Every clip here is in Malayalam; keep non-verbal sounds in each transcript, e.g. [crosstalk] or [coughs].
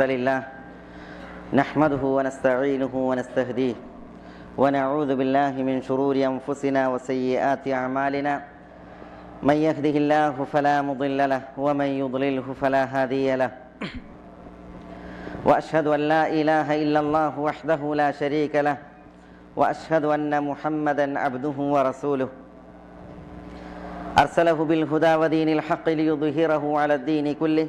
لله. نحمده ونستعينه ونستهديه. ونعوذ بالله من شرور أنفسنا وسيئات أعمالنا. من يهده الله فلا مضل له ومن يضلله فلا هادي له. وأشهد أن لا إله إلا الله وحده لا شريك له. وأشهد أن محمدا عبده ورسوله. أرسله بالهدى ودين الحق ليظهره على الدين كله.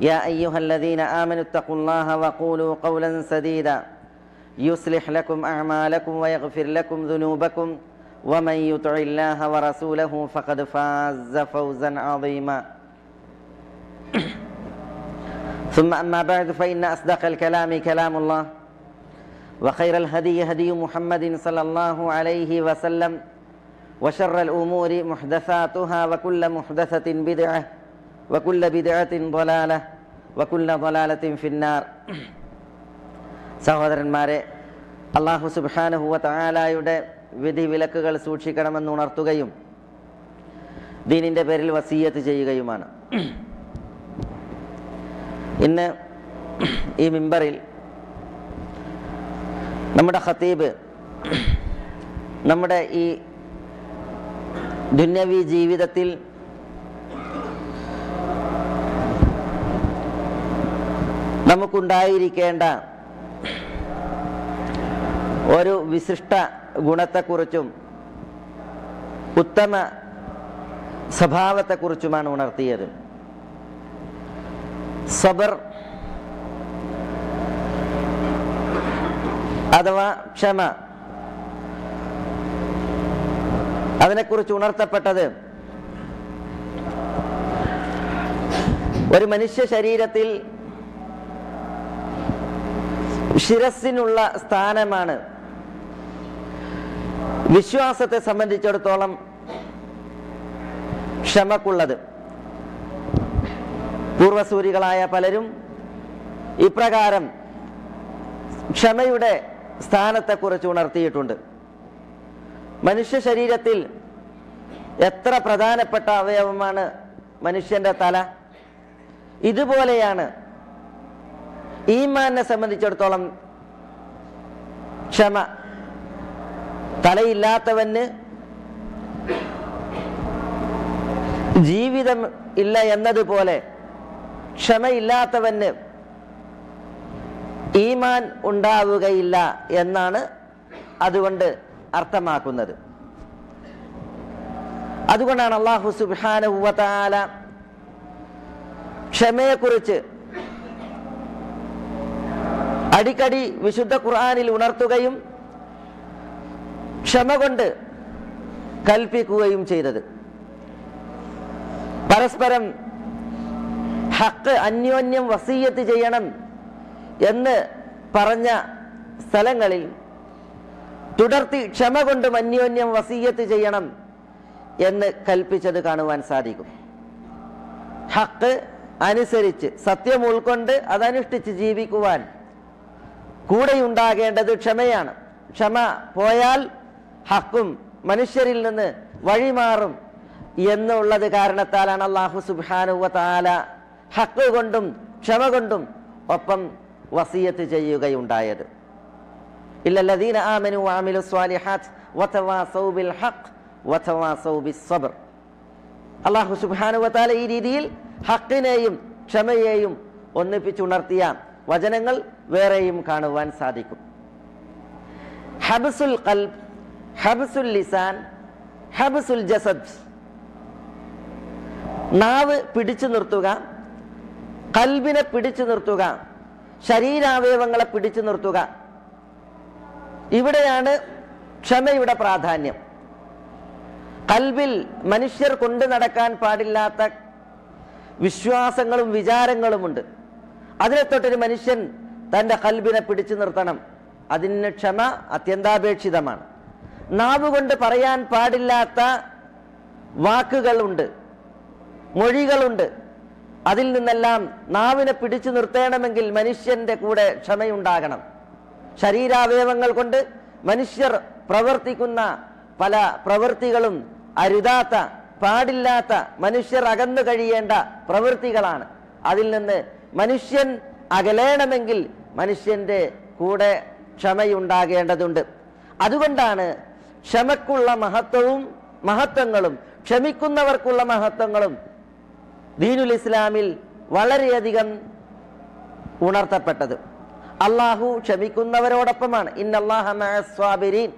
يا أيها الذين آمنوا اتقوا الله وقولوا قولا سديدا. يصلح لكم أعمالكم ويغفر لكم ذنوبكم. ومن يطع الله ورسوله فقد فاز فوزا عظيما. [coughs] ثم أما بعد فإن أصدق الكلام كلام الله. وخير الهدي هدي محمد صلى الله عليه وسلم. وشر الأمور محدثاتها وكل محدثة بدعة. വക്കുല്ല ബിദാത്തിൻ ബൊലാല വക്കുല്ല ബൊലാലത്തിൻ ഫിന്നാർ. സഹോദരന്മാരെ അള്ളാഹു സുബാനുഹുവ തആലായുടെ വിധി വിലക്കുകൾ സൂക്ഷിക്കണമെന്ന് ഉണർത്തുകയും ദീനിന്റെ പേരിൽ വസീയത്ത് ചെയ്യുകയുമാണ്. ഇന്ന് ഈ മിമ്പറിൽ നമ്മുടെ ഖത്തീബ് നമ്മുടെ ഈ ദുന്യവി ജീവിതത്തിൽ നമുക്കുണ്ടായിരിക്കേണ്ട ഒരു വിശിഷ്ട ഗുണത്തെക്കുറിച്ചും ഉത്തമ സ്വഭാവത്തെക്കുറിച്ചുമാണ് ഉണർത്തിയത്. സബർ അഥവാ ക്ഷമ അതിനെക്കുറിച്ച് ഉണർത്തപ്പെട്ടത് ഒരു മനുഷ്യ ശരീരത്തിൽ ശിരസിനുള്ള സ്ഥാനമാണ്. വിശ്വാസത്തെ സംബന്ധിച്ചിടത്തോളം ക്ഷമക്കുള്ളത്. പൂർവസൂരികളായ പലരും ഇപ്രകാരം ക്ഷമയുടെ സ്ഥാനത്തെക്കുറിച്ച് ഉണർത്തിയിട്ടുണ്ട്. മനുഷ്യ ശരീരത്തിൽ എത്ര പ്രധാനപ്പെട്ട അവയവമാണ് മനുഷ്യന്റെ തല? ഇതുപോലെയാണ് ഈമാനെ സംബന്ധിച്ചിടത്തോളം ക്ഷമ. തലയില്ലാത്തവന് ജീവിതം ഇല്ല എന്നതുപോലെ ക്ഷമയില്ലാത്തവന് ഈമാൻ ഉണ്ടാവുകയില്ല എന്നാണ് അതുകൊണ്ട് അർത്ഥമാക്കുന്നത്. അതുകൊണ്ടാണ് അള്ളാഹു സുബാനുവല ക്ഷമയെക്കുറിച്ച് അടിക്കടി വിശുദ്ധ ഖുർആാനിൽ ഉണർത്തുകയും ക്ഷമ കൊണ്ട് കൽപ്പിക്കുകയും ചെയ്തത്. പരസ്പരം ഹക്ക് അന്യോന്യം വസീയത്ത് ചെയ്യണം എന്ന് പറഞ്ഞ സ്ഥലങ്ങളിൽ തുടർത്തി ക്ഷമ കൊണ്ടും അന്യോന്യം വസീയത്ത് ചെയ്യണം എന്ന് കൽപ്പിച്ചത് കാണുവാൻ സാധിക്കും. ഹക്ക് അനുസരിച്ച് സത്യം ഉൾക്കൊണ്ട് അതനുഷ്ഠിച്ച് ജീവിക്കുവാൻ കൂടെയുണ്ടാകേണ്ടത് ക്ഷമയാണ്. ക്ഷമ പോയാൽ ഹക്കും മനുഷ്യരിൽ നിന്ന് വഴിമാറും എന്നുള്ളത് കാരണത്താലാണ് അള്ളാഹു സുബാനുവ താല ഹക്ക് കൊണ്ടും ക്ഷമ കൊണ്ടും ഒപ്പം വസീയത്ത് ചെയ്യുകയുണ്ടായത്. ഇല്ലല്ലദീന ആമനു ആമിലു സ്വാലിഹാത്ത് വതവാസൗ ബിൽ വതവാസൗ അള്ളാഹു സുബ്ഹാനഹു വതആല ഈ രീതിയിൽ ഹക്കിനെയും ക്ഷമയെയും ഒന്നിപ്പിച്ചുണർത്തിയ വചനങ്ങൾ വേറെയും കാണുവാൻ സാധിക്കും. ഹബ്സുൽ കൽബ് ഹബ്സുൽ ലിസാൻ ഹബ്സുൽ ജസദ്. നാവ് പിടിച്ചു നിർത്തുക കൽബിനെ പിടിച്ചു നിർത്തുക ശരീരാവയവങ്ങളെ പിടിച്ചു നിർത്തുക. ഇവിടെയാണ് ക്ഷമയുടെ പ്രാധാന്യം. കൽബിൽ മനുഷ്യർ കൊണ്ടു നടക്കാൻ പാടില്ലാത്ത വിശ്വാസങ്ങളും വിചാരങ്ങളുമുണ്ട്. അതിനെ തൊട്ടൊരു മനുഷ്യൻ തന്റെ കൽബിനെ പിടിച്ചു നിർത്തണം. അതിന് ക്ഷമ അത്യന്താപേക്ഷിതമാണ്. നാവുകൊണ്ട് പറയാൻ പാടില്ലാത്ത വാക്കുകളുണ്ട് മൊഴികളുണ്ട്. അതിൽ നിന്നെല്ലാം നാവിനെ പിടിച്ചു നിർത്തണമെങ്കിൽ മനുഷ്യന്റെ കൂടെ ക്ഷമയുണ്ടാകണം. ശരീരാവയവങ്ങൾ കൊണ്ട് മനുഷ്യർ പ്രവർത്തിക്കുന്ന പല പ്രവൃത്തികളും അരുതാത്ത പാടില്ലാത്ത മനുഷ്യർ അകന്നു കഴിയേണ്ട പ്രവൃത്തികളാണ്. അതിൽ നിന്ന് മനുഷ്യൻ അകലേണമെങ്കിൽ മനുഷ്യന്റെ കൂടെ ക്ഷമയുണ്ടാകേണ്ടതുണ്ട്. അതുകൊണ്ടാണ് ക്ഷമക്കുള്ള മഹത്വവും മഹത്വങ്ങളും ക്ഷമിക്കുന്നവർക്കുള്ള മഹത്വങ്ങളും ദീനുൽ ഇസ്ലാമിൽ വളരെയധികം ഉണർത്തപ്പെട്ടത്. അള്ളാഹു ക്ഷമിക്കുന്നവരോടൊപ്പമാണ്. ഇന്നല്ലാഹ സ്വാബിരീൻ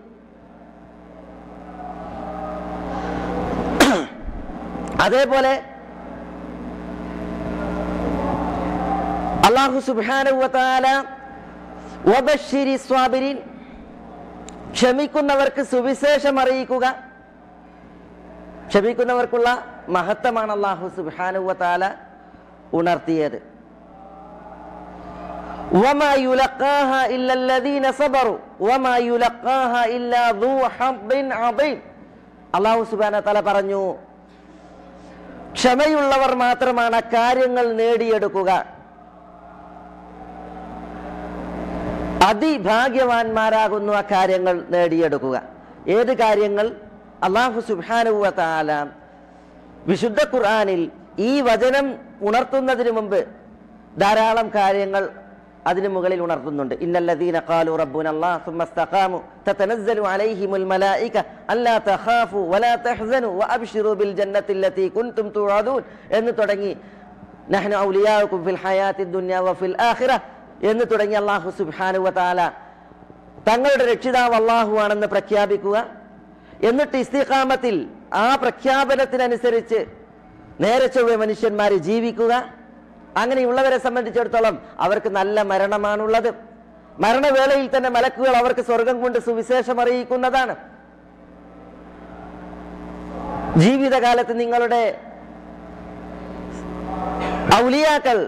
അതേപോലെ അള്ളാഹു സുബാനുവല ക്ഷമിക്കുന്നവർക്ക് സുവിശേഷം അറിയിക്കുക. ക്ഷമിക്കുന്നവർക്കുള്ള മഹത്വമാണ് അള്ളാഹു സുബാനുവല ഉണർത്തിയത്. പറഞ്ഞു ക്ഷമയുള്ളവർ മാത്രമാണ് കാര്യങ്ങൾ നേടിയെടുക്കുക. അതിഭാഗ്യവാന്മാരാകുന്നു ആ കാര്യങ്ങൾ നേടിയെടുക്കുക. ഏത് കാര്യങ്ങൾ? അള്ളാഹു സുബാനുവ വിശുദ്ധ ഖുർആാനിൽ ഈ വചനം ഉണർത്തുന്നതിന് മുമ്പ് ധാരാളം കാര്യങ്ങൾ അതിനു മുകളിൽ ഉണർത്തുന്നുണ്ട്. ഇന്നല്ലദീന ഖാലു തതനസ്സലു മലായിക അല്ലാ തഖാഫു വലാ തഹ്സനു ബിൽ ലത്തി എന്ന് തുടങ്ങി. ഫിൽ എന്ന് തുടങ്ങി അള്ളാഹു സുബ്ഹാനഹു വ തആല തങ്ങളുടെ രക്ഷിതാവ് അള്ളാഹു ആണെന്ന് പ്രഖ്യാപിക്കുക. എന്നിട്ട് ഇസ്തിഖാമത്തിൽ ആ പ്രഖ്യാപനത്തിനനുസരിച്ച് നേരെ ചൊവ്വേ മനുഷ്യന്മാർ ജീവിക്കുക. അങ്ങനെയുള്ളവരെ സംബന്ധിച്ചിടത്തോളം അവർക്ക് നല്ല മരണമാണുള്ളത്. മരണവേളയിൽ തന്നെ മലക്കുകൾ അവർക്ക് സ്വർഗം കൊണ്ട് സുവിശേഷം അറിയിക്കുന്നതാണ്. ജീവിതകാലത്ത് നിങ്ങളുടെ ഔലിയാക്കൾ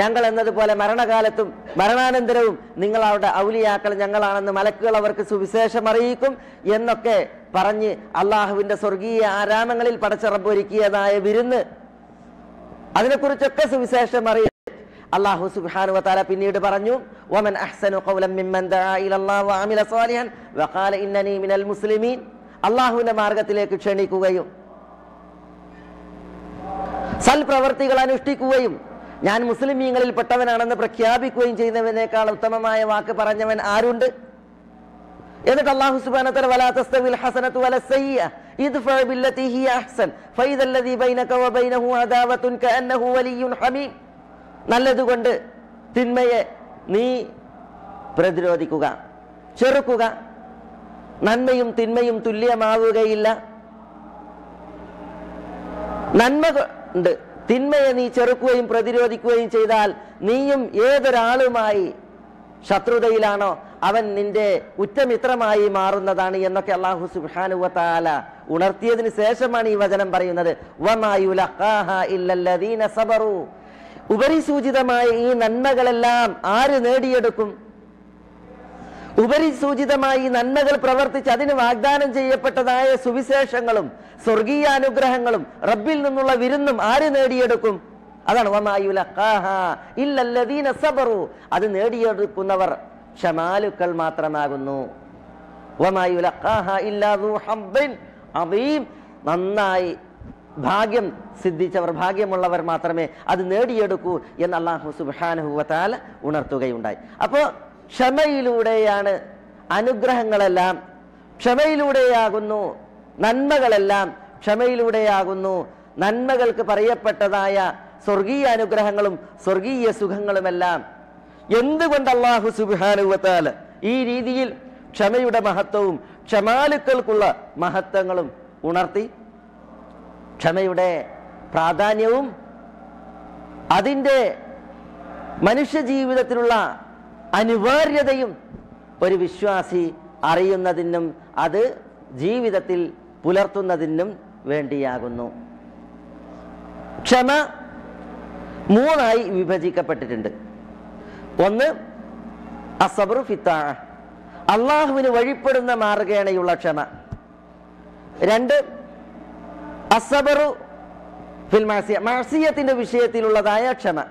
ഞങ്ങൾ എന്നതുപോലെ മരണകാലത്തും മരണാനന്തരവും നിങ്ങൾ അവരുടെ ഔലിയാക്കൾ ഞങ്ങളാണെന്ന് മലക്കുകൾ അവർക്ക് സുവിശേഷം അറിയിക്കും എന്നൊക്കെ പറഞ്ഞ് അള്ളാഹുവിന്റെ സ്വർഗീയ ആരാമങ്ങളിൽ പടച്ചിറപ്പൊരുക്കിയതായ വിരുന്ന്. അതിനെക്കുറിച്ചൊക്കെ സുവിശേഷം അറിയും അള്ളാഹു സുബാനു വതആല പിന്നീട് പറഞ്ഞു വമൻ അഹ്സനു മുസ്ലിമീൻ. അള്ളാഹുവിന്റെ മാർഗത്തിലേക്ക് ക്ഷണിക്കുകയും സൽപ്രവർത്തികൾ അനുഷ്ഠിക്കുകയും ഞാൻ മുസ്ലിമീങ്ങളിൽ പെട്ടവനാണെന്ന് പ്രഖ്യാപിക്കുകയും ചെയ്യുന്നവനേക്കാൾ ഉത്തമമായ വാക്ക് പറഞ്ഞവൻ ആരുണ്ട്? എന്നിട്ട് അല്ലാഹു സുബ്ഹാനഹു വതആല വലാ തസ്തവിൽ ഹസനതു വല സയ്യ ഇദ്ഫഅ ബില്ലതി ഹിയ അഹ്സൻ ഫൈദല്ലദി ബൈനക വബൈനഹു അദാവത്തുൻ കഅന്നഹു വലിയ്യുൻ ഹമീം. നല്ലതുകൊണ്ട് തിന്മയെ നീ പ്രതിരോധിക്കുക ചെറുക്കുക. നന്മയും തിന്മയും തുല്യമാവുകയില്ല. നന്മ ഉണ്ട് തിന്മയെ നീ ചെറുക്കുകയും പ്രതിരോധിക്കുകയും ചെയ്താൽ നീയും ഏതൊരാളുമായി ശത്രുതയിലാണോ അവൻ നിന്റെ ഉറ്റമിത്രമായി മാറുന്നതാണ് എന്നൊക്കെ അള്ളാഹു സുബാനുവത്താല ഉണർത്തിയതിന് ശേഷമാണ് ഈ വചനം പറയുന്നത്. ഉപരിസൂചിതമായ ഈ നന്മകളെല്ലാം ആര് നേടിയെടുക്കും? ഉപരിസൂചിതമായി നന്മകൾ പ്രവർത്തിച്ച് അതിന് വാഗ്ദാനം ചെയ്യപ്പെട്ടതായ സുവിശേഷങ്ങളും സ്വർഗീയ അനുഗ്രഹങ്ങളും റബ്ബിൽ നിന്നുള്ള വിരുന്നും ആര് നേടിയെടുക്കും? അതാണ് ഇല്ലല്ലദീന സബറു. അത് നേടിയെടുക്കുന്നവർ ക്ഷമാലുക്കൾ മാത്രമാകുന്നു. നന്നായി ഭാഗ്യം സിദ്ധിച്ചവർ ഭാഗ്യമുള്ളവർ മാത്രമേ അത് നേടിയെടുക്കൂ എന്ന് അള്ളാഹു സുബ്ഹാനഹു വതആല ഉണർത്തുകയുണ്ടായി. അപ്പോൾ ക്ഷമയിലൂടെയാണ് അനുഗ്രഹങ്ങളെല്ലാം. ക്ഷമയിലൂടെയാകുന്നു നന്മകളെല്ലാം. ക്ഷമയിലൂടെയാകുന്നു നന്മകൾക്ക് പറയപ്പെട്ടതായ സ്വർഗീയ അനുഗ്രഹങ്ങളും സ്വർഗീയ സുഖങ്ങളുമെല്ലാം. എന്തുകൊണ്ട് അള്ളാഹു സുബാനുവത്താൽ ഈ രീതിയിൽ ക്ഷമയുടെ മഹത്വവും ക്ഷമാലുക്കൾക്കുള്ള മഹത്വങ്ങളും ഉണർത്തി? ക്ഷമയുടെ പ്രാധാന്യവും അതിന്റെ മനുഷ്യ ജീവിതത്തിലുള്ള അനിവാര്യതയും ഒരു വിശ്വാസി അറിയുന്നതിനും അത് ജീവിതത്തിൽ പുലർത്തുന്നതിനും വേണ്ടിയാകുന്നു. ക്ഷമ മൂന്നായി വിഭജിക്കപ്പെട്ടിട്ടുണ്ട്. ഒന്ന് അസബറു ഫിത്ത അള്ളാഹുവിന് വഴിപ്പെടുന്ന മാർഗേണയുള്ള ക്ഷമ. രണ്ട് അസബറു ഫിൽ മാസിയ. മാസിയത്തിന്റെ വിഷയത്തിലുള്ളതായ ക്ഷമ.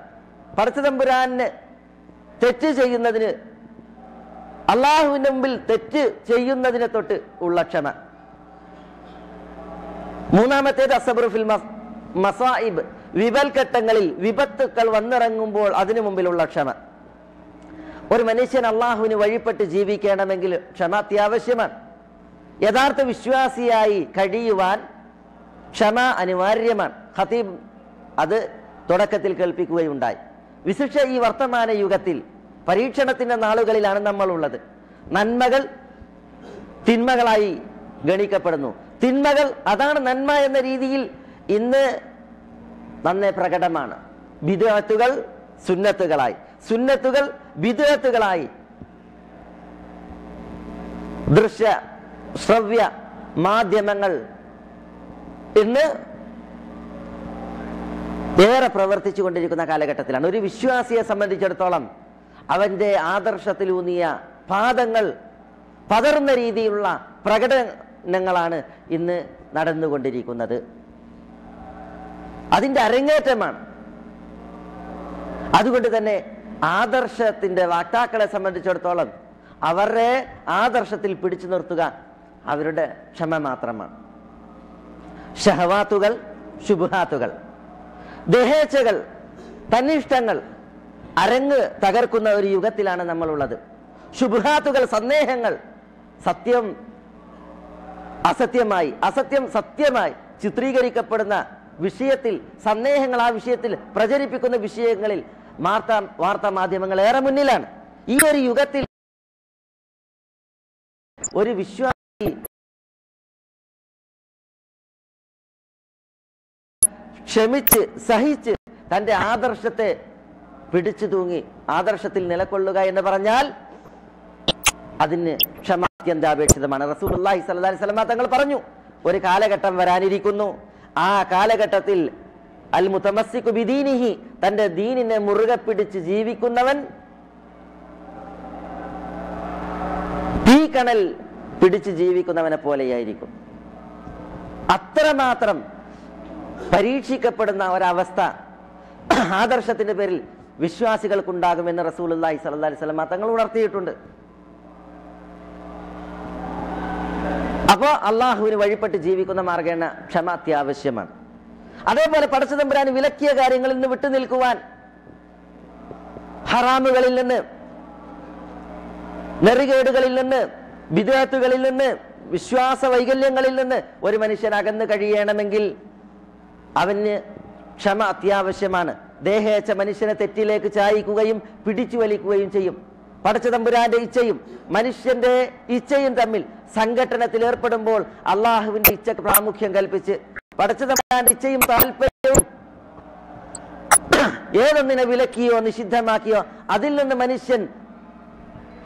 പടച്ചതമ്പുരാന് തെറ്റ് ചെയ്യുന്നതിന് അള്ളാഹുവിന്റെ മുമ്പിൽ തെറ്റ് ചെയ്യുന്നതിനെ തൊട്ട് ഉള്ള ക്ഷമ. മൂന്നാമത്തേത് അസബറുഫിൽ മസ്- മസായിബ്. വിപൽഘട്ടങ്ങളിൽ വിപത്തുക്കൾ വന്നിറങ്ങുമ്പോൾ അതിനു മുമ്പിലുള്ള ക്ഷമ. ഒരു മനുഷ്യൻ അള്ളാഹുവിന് വഴിപ്പെട്ട് ജീവിക്കണമെങ്കിൽ ക്ഷമ അത്യാവശ്യമാണ്. യഥാർത്ഥ വിശ്വാസിയായി കഴിയുവാൻ ക്ഷമ അനിവാര്യമാണ്. ഖതീബ് അത് തുടക്കത്തിൽ കേൾപ്പിക്കുകയുണ്ടായി. വിശിഷ്ട ഈ വർത്തമാന യുഗത്തിൽ പരീക്ഷണത്തിന്റെ നാളുകളിലാണ് നമ്മൾ ഉള്ളത് നന്മകൾ തിന്മകളായി ഗണിക്കപ്പെടുന്നു. തിന്മകൾ അതാണ് നന്മ എന്ന രീതിയിൽ ഇന്ന് നന്നേ പ്രകടമാണ്. ബിദഅത്തുകൾ സുന്നത്തുകളായി. സുന്നത്തുകൾ ബിദഅത്തുകളായി ദൃശ്യ ശ്രവ്യ മാധ്യമങ്ങൾ ഇന്ന് ഏറെ പ്രവർത്തിച്ചു കൊണ്ടിരിക്കുന്ന കാലഘട്ടത്തിലാണ്. ഒരു വിശ്വാസിയെ സംബന്ധിച്ചിടത്തോളം അവന്റെ ആദർശത്തിലൂന്നിയ പാദങ്ങൾ പകർന്ന രീതിയിലുള്ള പ്രകടനങ്ങളാണ് ഇന്ന് നടന്നുകൊണ്ടിരിക്കുന്നത്. അതിന്റെ അരങ്ങേറ്റമാണ്. അതുകൊണ്ട് തന്നെ ആദർശത്തിന്റെ വാക്താക്കളെ സംബന്ധിച്ചിടത്തോളം അവരുടെ ആദർശത്തിൽ പിടിച്ചു നിർത്തുക അവരുടെ ക്ഷമ മാത്രമാണ്. ഷഹവാത്തുകൾ ശുഭഹാത്തുകൾ ദഹേച്ഛകൾ തന്നിഷ്ടങ്ങൾ അരങ്ങ് തകർക്കുന്ന ഒരു യുഗത്തിലാണ് നമ്മളുള്ളത്. ശുഭ്രാത്തുകൾ സന്ദേഹങ്ങൾ സത്യം അസത്യമായി അസത്യം സത്യമായി ചിത്രീകരിക്കപ്പെടുന്ന വിഷയത്തിൽ സന്ദേഹങ്ങൾ ആ വിഷയത്തിൽ പ്രചരിപ്പിക്കുന്ന വിഷയങ്ങളിൽ വാർത്താ വാർത്താ മാധ്യമങ്ങൾ ഏറെ മുന്നിലാണ്. ഈ ഒരു യുഗത്തിൽ ഒരു വിശ്വാസി ക്ഷമിച്ച് സഹിച്ച് തന്റെ ആദർശത്തെ പിടിച്ചു തൂങ്ങി ആദർശത്തിൽ നിലകൊള്ളുക എന്ന് പറഞ്ഞാൽ അതിന് ക്ഷമ അത്യന്താപേക്ഷിതമാണ്. റസൂൽ അള്ളാഹി സല്ലാ സ്വലമ തങ്ങൾ പറഞ്ഞു ഒരു കാലഘട്ടം വരാനിരിക്കുന്നു. ആ കാലഘട്ടത്തിൽ അൽ മുത്തമസിക്കു ബിദീനിഹി തന്റെ ദീനിനെ മുറുകെ പിടിച്ച് ജീവിക്കുന്നവൻ തീ കണൽ പിടിച്ച് ജീവിക്കുന്നവനെ പോലെയായിരിക്കും. അത്രമാത്രം പരീക്ഷിക്കപ്പെടുന്ന ഒരവസ്ഥ ആദർശത്തിന്റെ പേരിൽ വിശ്വാസികൾക്കുണ്ടാകുമെന്ന് അള്ളാഹി സ്വല്ലി സ്വലമ തങ്ങൾ ഉണർത്തിയിട്ടുണ്ട്. അപ്പോ അള്ളാഹുവിന് വഴിപ്പെട്ട് ജീവിക്കുന്ന മാർഗേണ ക്ഷമ അത്യാവശ്യമാണ്. അതേപോലെ പടച്ചതമ്പുരാൻ വിലക്കിയ കാര്യങ്ങളിൽ നിന്ന് വിട്ടു നിൽക്കുവാൻ ഹറാമുകളിൽ നിന്ന് നെറികേടുകളിൽ നിന്ന് വിദേത്തുകളിൽ നിന്ന് വിശ്വാസ വൈകല്യങ്ങളിൽ നിന്ന് ഒരു മനുഷ്യൻ അകന്നു കഴിയണമെങ്കിൽ അവന് ക്ഷമ അത്യാവശ്യമാണ്. ദേഹേച്ച മനുഷ്യനെ തെറ്റിലേക്ക് ചായിക്കുകയും പിടിച്ചു വലിക്കുകയും ചെയ്യും. പടച്ചതമ്പുരാന്റെ ഇച്ഛയും മനുഷ്യന്റെ ഇച്ഛയും തമ്മിൽ സംഘട്ടനത്തിൽ ഏർപ്പെടുമ്പോൾ അള്ളാഹുവിന്റെ ഇച്ഛക്ക് പ്രാമുഖ്യം കൽപ്പിച്ച് പടച്ചതമ്പുരാന്റെ ഇച്ഛയും താല്പര്യവും ഏതൊന്നിനെ വിലക്കിയോ നിഷിദ്ധമാക്കിയോ അതിൽ നിന്ന് മനുഷ്യൻ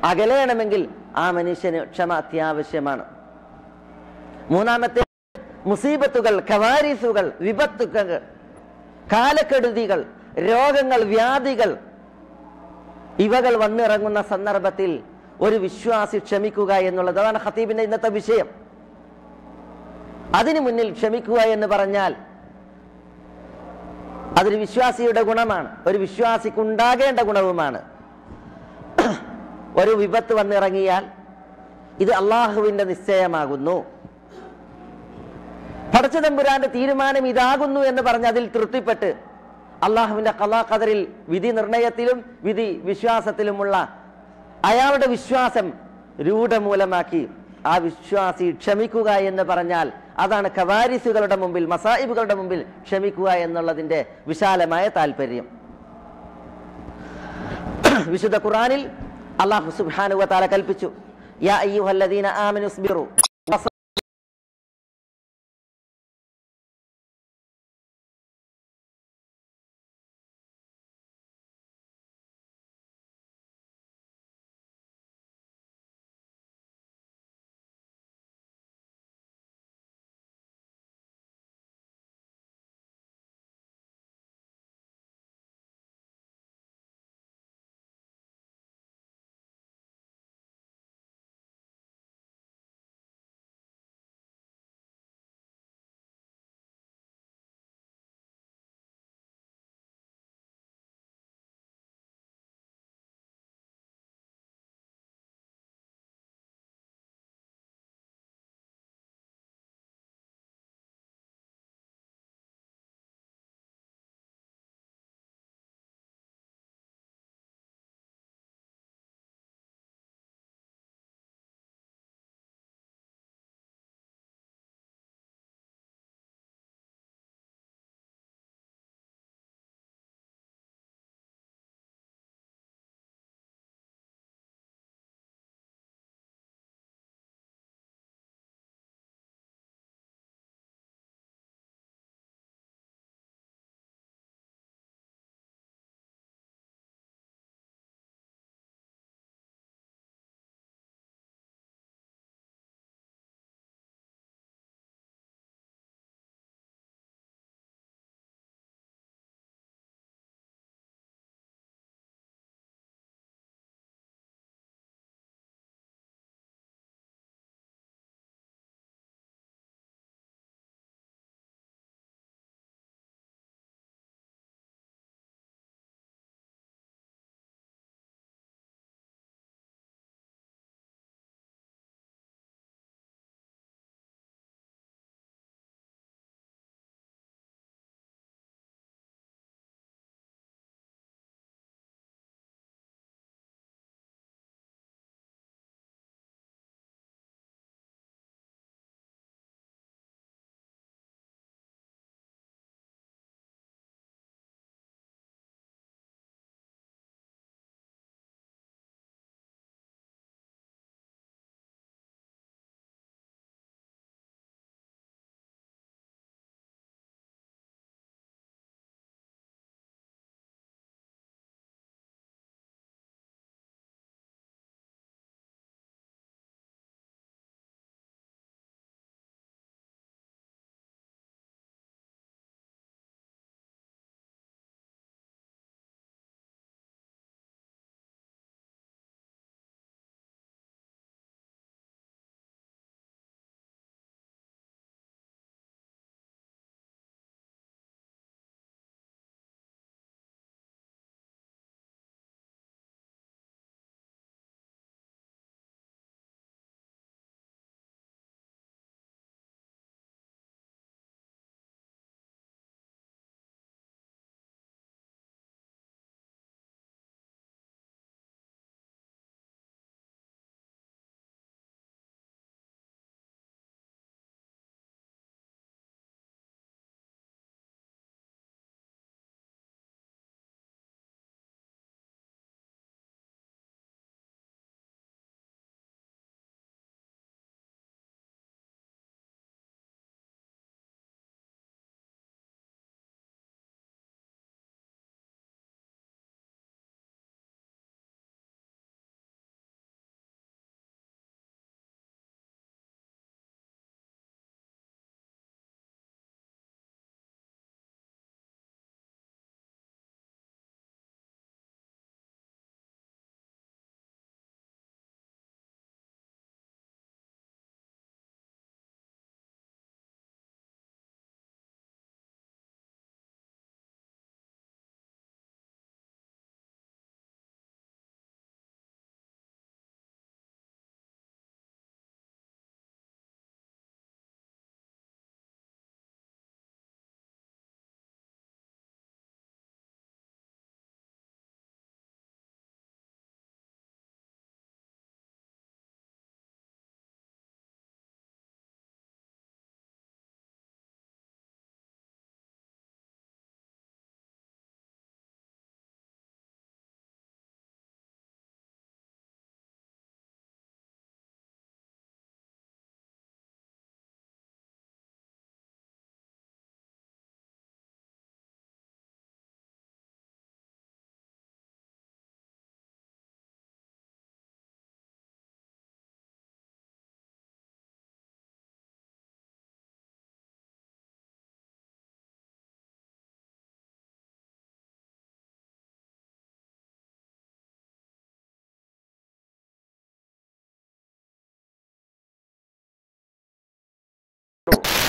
അകലേണമെങ്കിൽ ആ മനുഷ്യന് ക്ഷമ അത്യാവശ്യമാണ്. മൂന്നാമത്തെ മുസീബത്തുകൾ കവാരിസുകൾ വിപത്തുകൾ കാലക്കെടുതികൾ രോഗങ്ങൾ വ്യാധികൾ. ഇവകൾ വന്നിറങ്ങുന്ന സന്ദർഭത്തിൽ ഒരു വിശ്വാസി ക്ഷമിക്കുക എന്നുള്ളത് അതാണ് ഹത്തീബിന്റെ ഇന്നത്തെ വിഷയം. അതിനു മുന്നിൽ ക്ഷമിക്കുക എന്ന് പറഞ്ഞാൽ അതൊരു വിശ്വാസിയുടെ ഗുണമാണ്. ഒരു വിശ്വാസിക്ക് ഉണ്ടാകേണ്ട ഗുണവുമാണ്. ഒരു വിപത്ത് വന്നിറങ്ങിയാൽ ഇത് അള്ളാഹുവിന്റെ നിശ്ചയമാകുന്നു. പടച്ചതമ്പുരാന്റെ തീരുമാനം ഇതാകുന്നു എന്ന് പറഞ്ഞ് അതിൽ തൃപ്തിപ്പെട്ട് അള്ളാഹുവിന്റെ കലാഖദറിൽ വിധി നിർണയത്തിലും വിധി വിശ്വാസത്തിലുമുള്ള അയാളുടെ വിശ്വാസം രൂഢമൂലമാക്കി ആ വിശ്വാസി ക്ഷമിക്കുക എന്ന് പറഞ്ഞാൽ അതാണ് കവാരിസുകളുടെ മുമ്പിൽ മസായിബുകളുടെ മുമ്പിൽ ക്ഷമിക്കുക എന്നുള്ളതിന്റെ വിശാലമായ താല്പര്യം വിശുദ്ധ ഖുറാനിൽ അള്ളാഹു സുബ്ഹാനഹു വതആല കൽപ്പിച്ചു യാ അയ്യുഹല്ലദീന ആമനു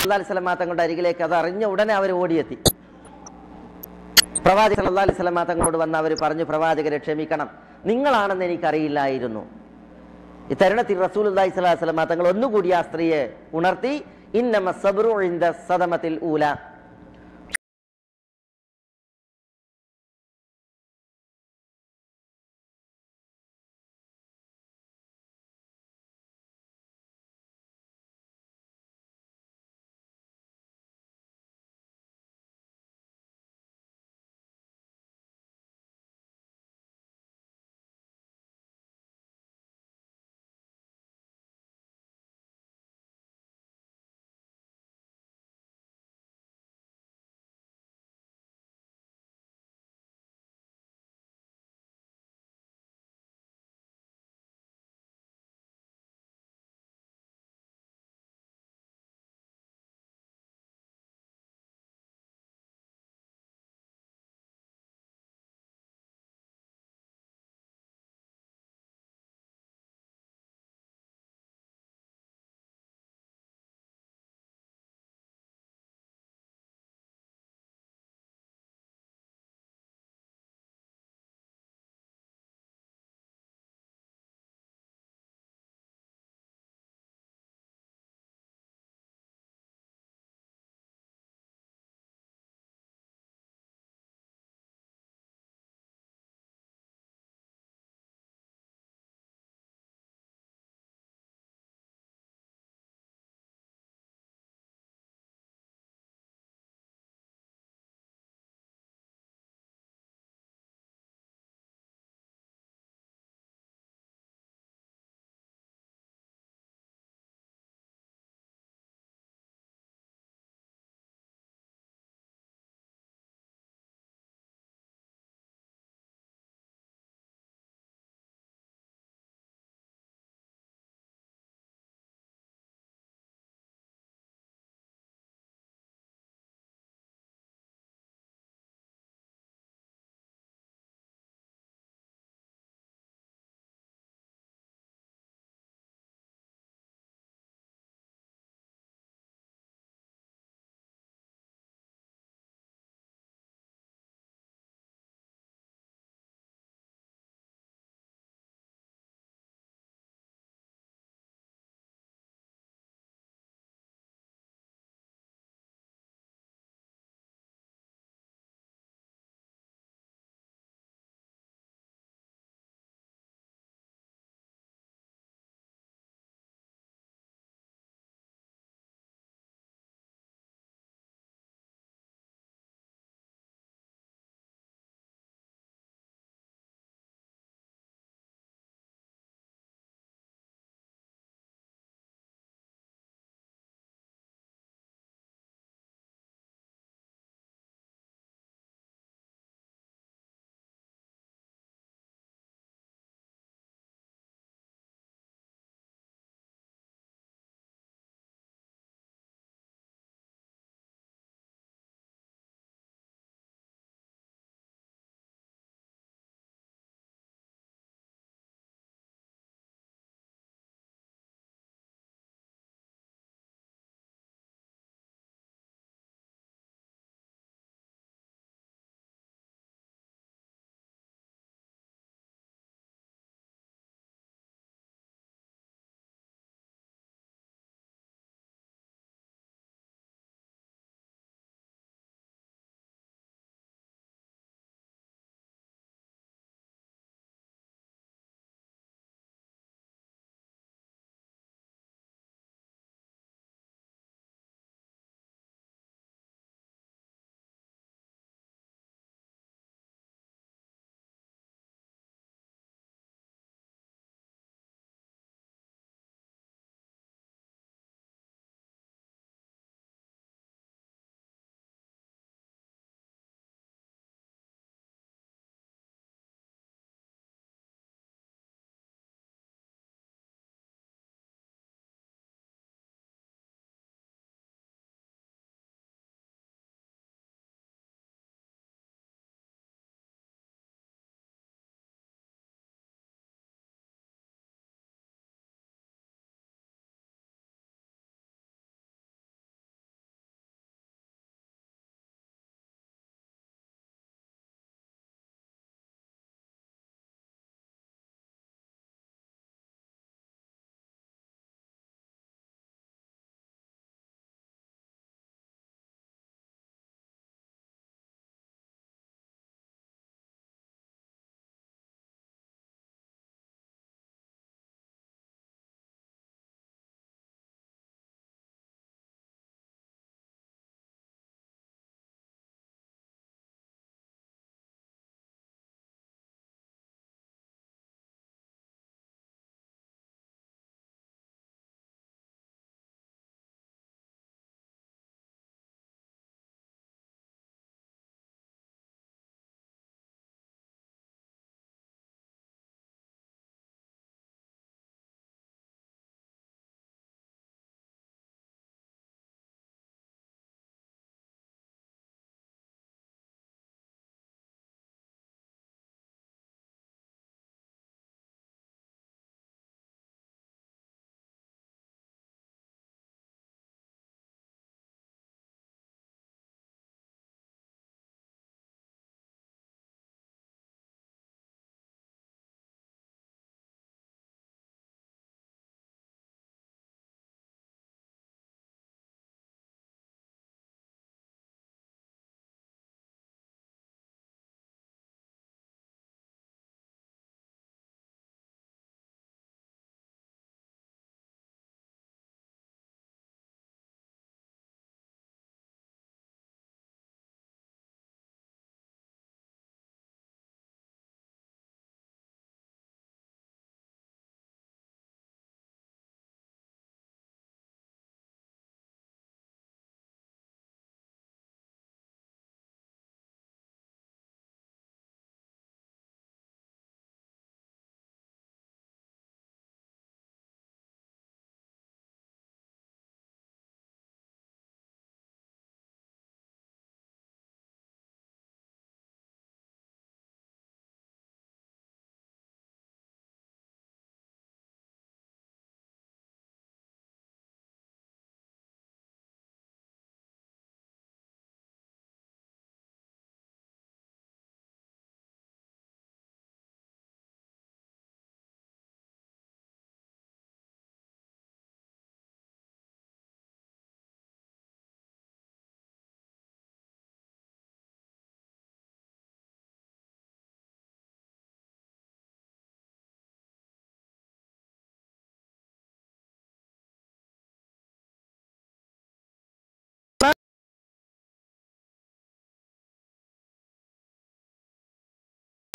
സ്ബിറു സ്വലമാ തങ്ങളുടെ അരികിലേക്ക് അത് അറിഞ്ഞ ഉടനെ അവർ ഓടിയെത്തി. പ്രവാചകൻ സല്ലല്ലാഹു അലൈഹി വസല്ലമ തങ്ങളോട് വന്ന് അവർ പറഞ്ഞു പ്രവാചകരെ ക്ഷമിക്കണം. നിങ്ങളാണെന്ന് എനിക്കറിയില്ലായിരുന്നു. ഈ തരുണത്തിൽ റസൂൽ അള്ളാഹി സ്വലാഹു സ്വലമാ തങ്ങൾ ഒന്നുകൂടി ആ സ്ത്രീയെ ഉണർത്തി ഇന്നമ ഇൻദ സദമത്തിൽ ഊല.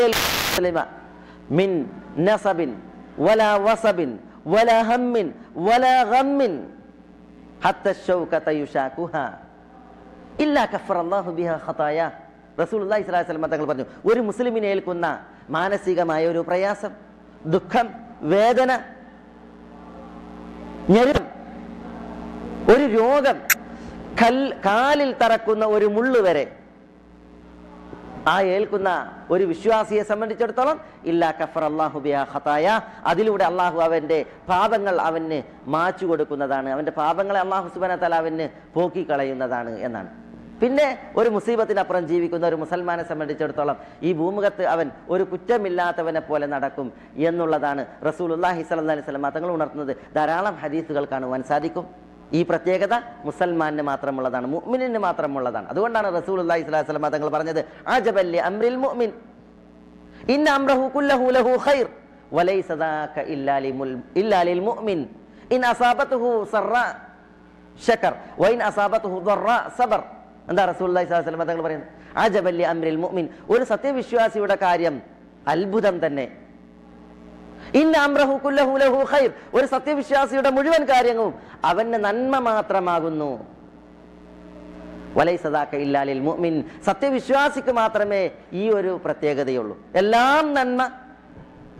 മുസ്ലിമ മിൻ നസബിൻ വലാ വസബിൻ വലാ ഹമ്മിൻ വലാ ഗമ്മിൻ ഹത്ത الشوكة يشاكها ഇല്ലാ കഫർ അള്ളാഹു ബിഹ ഖതായ റസൂലുള്ളാഹി സ്വല്ലല്ലാഹി അലൈഹി വസല്ലം തങ്ങൾ പറഞ്ഞു ഒരു മുസ്ലിമിനെ ഏൽക്കുന്ന മാനസികമായ ഒരു പ്രയാസം ദുഃഖം വേദന ഞെരുക്കം ഒരു രോഗം കൽ കാലിൽ തറക്കുന്ന ഒരു മുള്ളു വരെ ആ ഏൽക്കുന്ന ഒരു വിശ്വാസിയെ സംബന്ധിച്ചിടത്തോളം ഇല്ലാ കഫർ അള്ളാഹു ഹതായ അതിലൂടെ അള്ളാഹു അവന്റെ പാപങ്ങൾ അവന് മാച്ചു കൊടുക്കുന്നതാണ്. അവന്റെ പാപങ്ങളെ അള്ളാഹു സുബന തല അവന് പോക്കിക്കളയുന്നതാണ് എന്നാണ്. പിന്നെ ഒരു മുസീബത്തിനപ്പുറം ജീവിക്കുന്ന ഒരു മുസൽമാനെ സംബന്ധിച്ചിടത്തോളം ഈ ഭൂമുഖത്ത് അവൻ ഒരു കുറ്റമില്ലാത്തവനെ പോലെ നടക്കും എന്നുള്ളതാണ് റസൂൽ അള്ളാഹി സ്വലം അലൈഹി സ്വലം തങ്ങൾ ഉണർത്തുന്നത്. ധാരാളം ഹദീസുകൾ കാണുവാൻ സാധിക്കും. ഈ പ്രത്യേകത മുസൽമാന് മാത്രമുള്ളതാണ് മുഅ്മിനിന് മാത്രമുള്ളതാണ്. അതുകൊണ്ടാണ് റസൂൽ അള്ളാഹി സ്വലാഹി സ്വലം തങ്ങൾ പറഞ്ഞത് ആജബല്ലി അമ്രിൽ മുഅ്മിൻ. ഇന്ന അംറഹു കുല്ലഹു ലഹു ഖൈർ വലൈസ ദാക ഇല്ലാ ലിൽ മുഅ്മിൻ. ഇൻ അസാബത്തുഹു സർറ ശക്കർ വൈൻ അസാബത്തുഹു ദറ സബർ. എന്താ റസൂൽ അള്ളാഹി സ്വലാഹി സ്വലം തങ്ങൾ പറയുന്നത്? ആജബല്ലി അമ്രിൽ മുഅ്മിൻ. ഒരു സത്യവിശ്വാസിയുടെ കാര്യം അത്ഭുതം തന്നെ ഇന്ന അംറഹു കുല്ലഹു ലഹു ഖൈർ. ഒരു സത്യവിശ്വാസിയുടെ മുഴുവൻ കാര്യങ്ങളും അവന് നന്മ മാത്രമാകുന്നു. വലൈസദാക്ക ഇല്ലാലിൽ മുഅ്മിൻ. സത്യവിശ്വാസിക്ക് മാത്രമേ ഈ ഒരു പ്രത്യേകതയുള്ളൂ. എല്ലാം നന്മ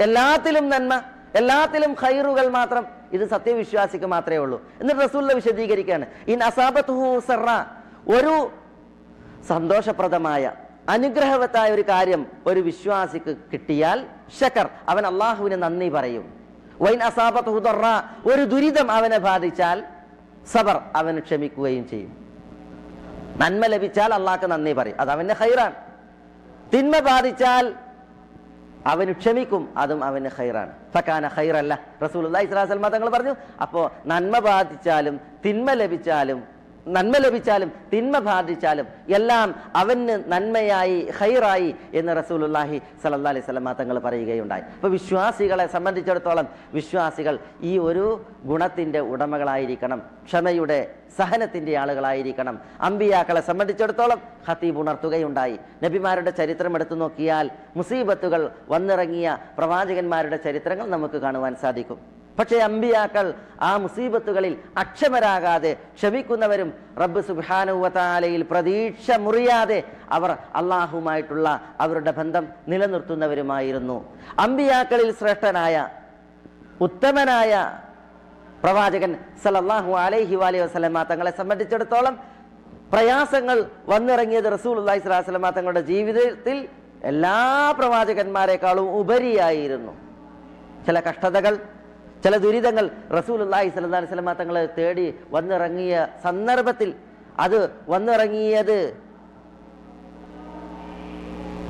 എല്ലാത്തിലും നന്മ എല്ലാത്തിലും ഖൈറുകൾ മാത്രം ഇത് സത്യവിശ്വാസിക്ക് മാത്രമേ ഉള്ളൂ. എന്നിട്ട് റസൂല്ല വിശദീകരിക്കുകയാണ്. ഇൻ അസാബത്ത് ഒരു സന്തോഷപ്രദമായ അനുഗ്രഹവത്തായ ഒരു കാര്യം ഒരു വിശ്വാസിക്ക് കിട്ടിയാൽ ഷക്കർ അവൻ അള്ളാഹുവിന് നന്ദി പറയും. വൈൻ അസാബത്ത് ഒരു ദുരിതം അവനെ ബാധിച്ചാൽ സബർ അവന് ക്ഷമിക്കുകയും ചെയ്യും. നന്മ ലഭിച്ചാൽ അള്ളാഹ്ക്ക് നന്ദി പറയും. അത് അവന്റെ ഹൈറാണ് തിന്മ ബാധിച്ചാൽ അവന് ക്ഷമിക്കും അതും അവന് ഹൈറാണ് ഫക്കാന ഹൈറല്ല റസൂൽ ഇസ്ലാസ്ലമ തങ്ങൾ പറഞ്ഞു അപ്പോൾ നന്മ ബാധിച്ചാലും തിന്മ ലഭിച്ചാലും നന്മ ലഭിച്ചാലും തിന്മ ബാധിച്ചാലും എല്ലാം അവന് നന്മയായി ഹൈറായി എന്ന് റസൂലുല്ലാഹി സലല്ലാ അലൈഹി സ്വലമ തങ്ങൾ പറയുകയുണ്ടായി. അപ്പോൾ വിശ്വാസികളെ സംബന്ധിച്ചിടത്തോളം വിശ്വാസികൾ ഈ ഒരു ഗുണത്തിന്റെ ഉടമകളായിരിക്കണം ക്ഷമയുടെ സഹനത്തിന്റെ ആളുകളായിരിക്കണം. അമ്പിയാക്കളെ സംബന്ധിച്ചിടത്തോളം ഹത്തീബ് ഉണർത്തുകയുണ്ടായി. നബിമാരുടെ ചരിത്രം എടുത്തു നോക്കിയാൽ മുസീബത്തുകൾ വന്നിറങ്ങിയ പ്രവാചകന്മാരുടെ ചരിത്രങ്ങൾ നമുക്ക് കാണുവാൻ സാധിക്കും. പക്ഷേ അമ്പിയാക്കൾ ആ മുസീബത്തുകളിൽ അക്ഷമരാകാതെ ക്ഷമിക്കുന്നവരും റബ്ബ് സുബാനുവതാലയിൽ പ്രതീക്ഷ മുറിയാതെ അവർ അള്ളാഹുമായിട്ടുള്ള അവരുടെ ബന്ധം നിലനിർത്തുന്നവരുമായിരുന്നു. അമ്പിയാക്കളിൽ ശ്രേഷ്ഠനായ ഉത്തമനായ പ്രവാചകൻ സലല്ലാഹു അലൈഹി വാലി വസല്ലമ തങ്ങളെ സംബന്ധിച്ചിടത്തോളം പ്രയാസങ്ങൾ വന്നിറങ്ങിയത് റസൂൽ അള്ളാഹി സ്വലാസ്ലമ തങ്ങളുടെ ജീവിതത്തിൽ എല്ലാ പ്രവാചകന്മാരെക്കാളും ഉപരിയായിരുന്നു. ചില കഷ്ടതകൾ ചില ദുരിതങ്ങൾ റസൂൽ അള്ളാഹി സ്വല്ലാ സ്വലമ തങ്ങളെ തേടി വന്നിറങ്ങിയ സന്ദർഭത്തിൽ അത് വന്നിറങ്ങിയത്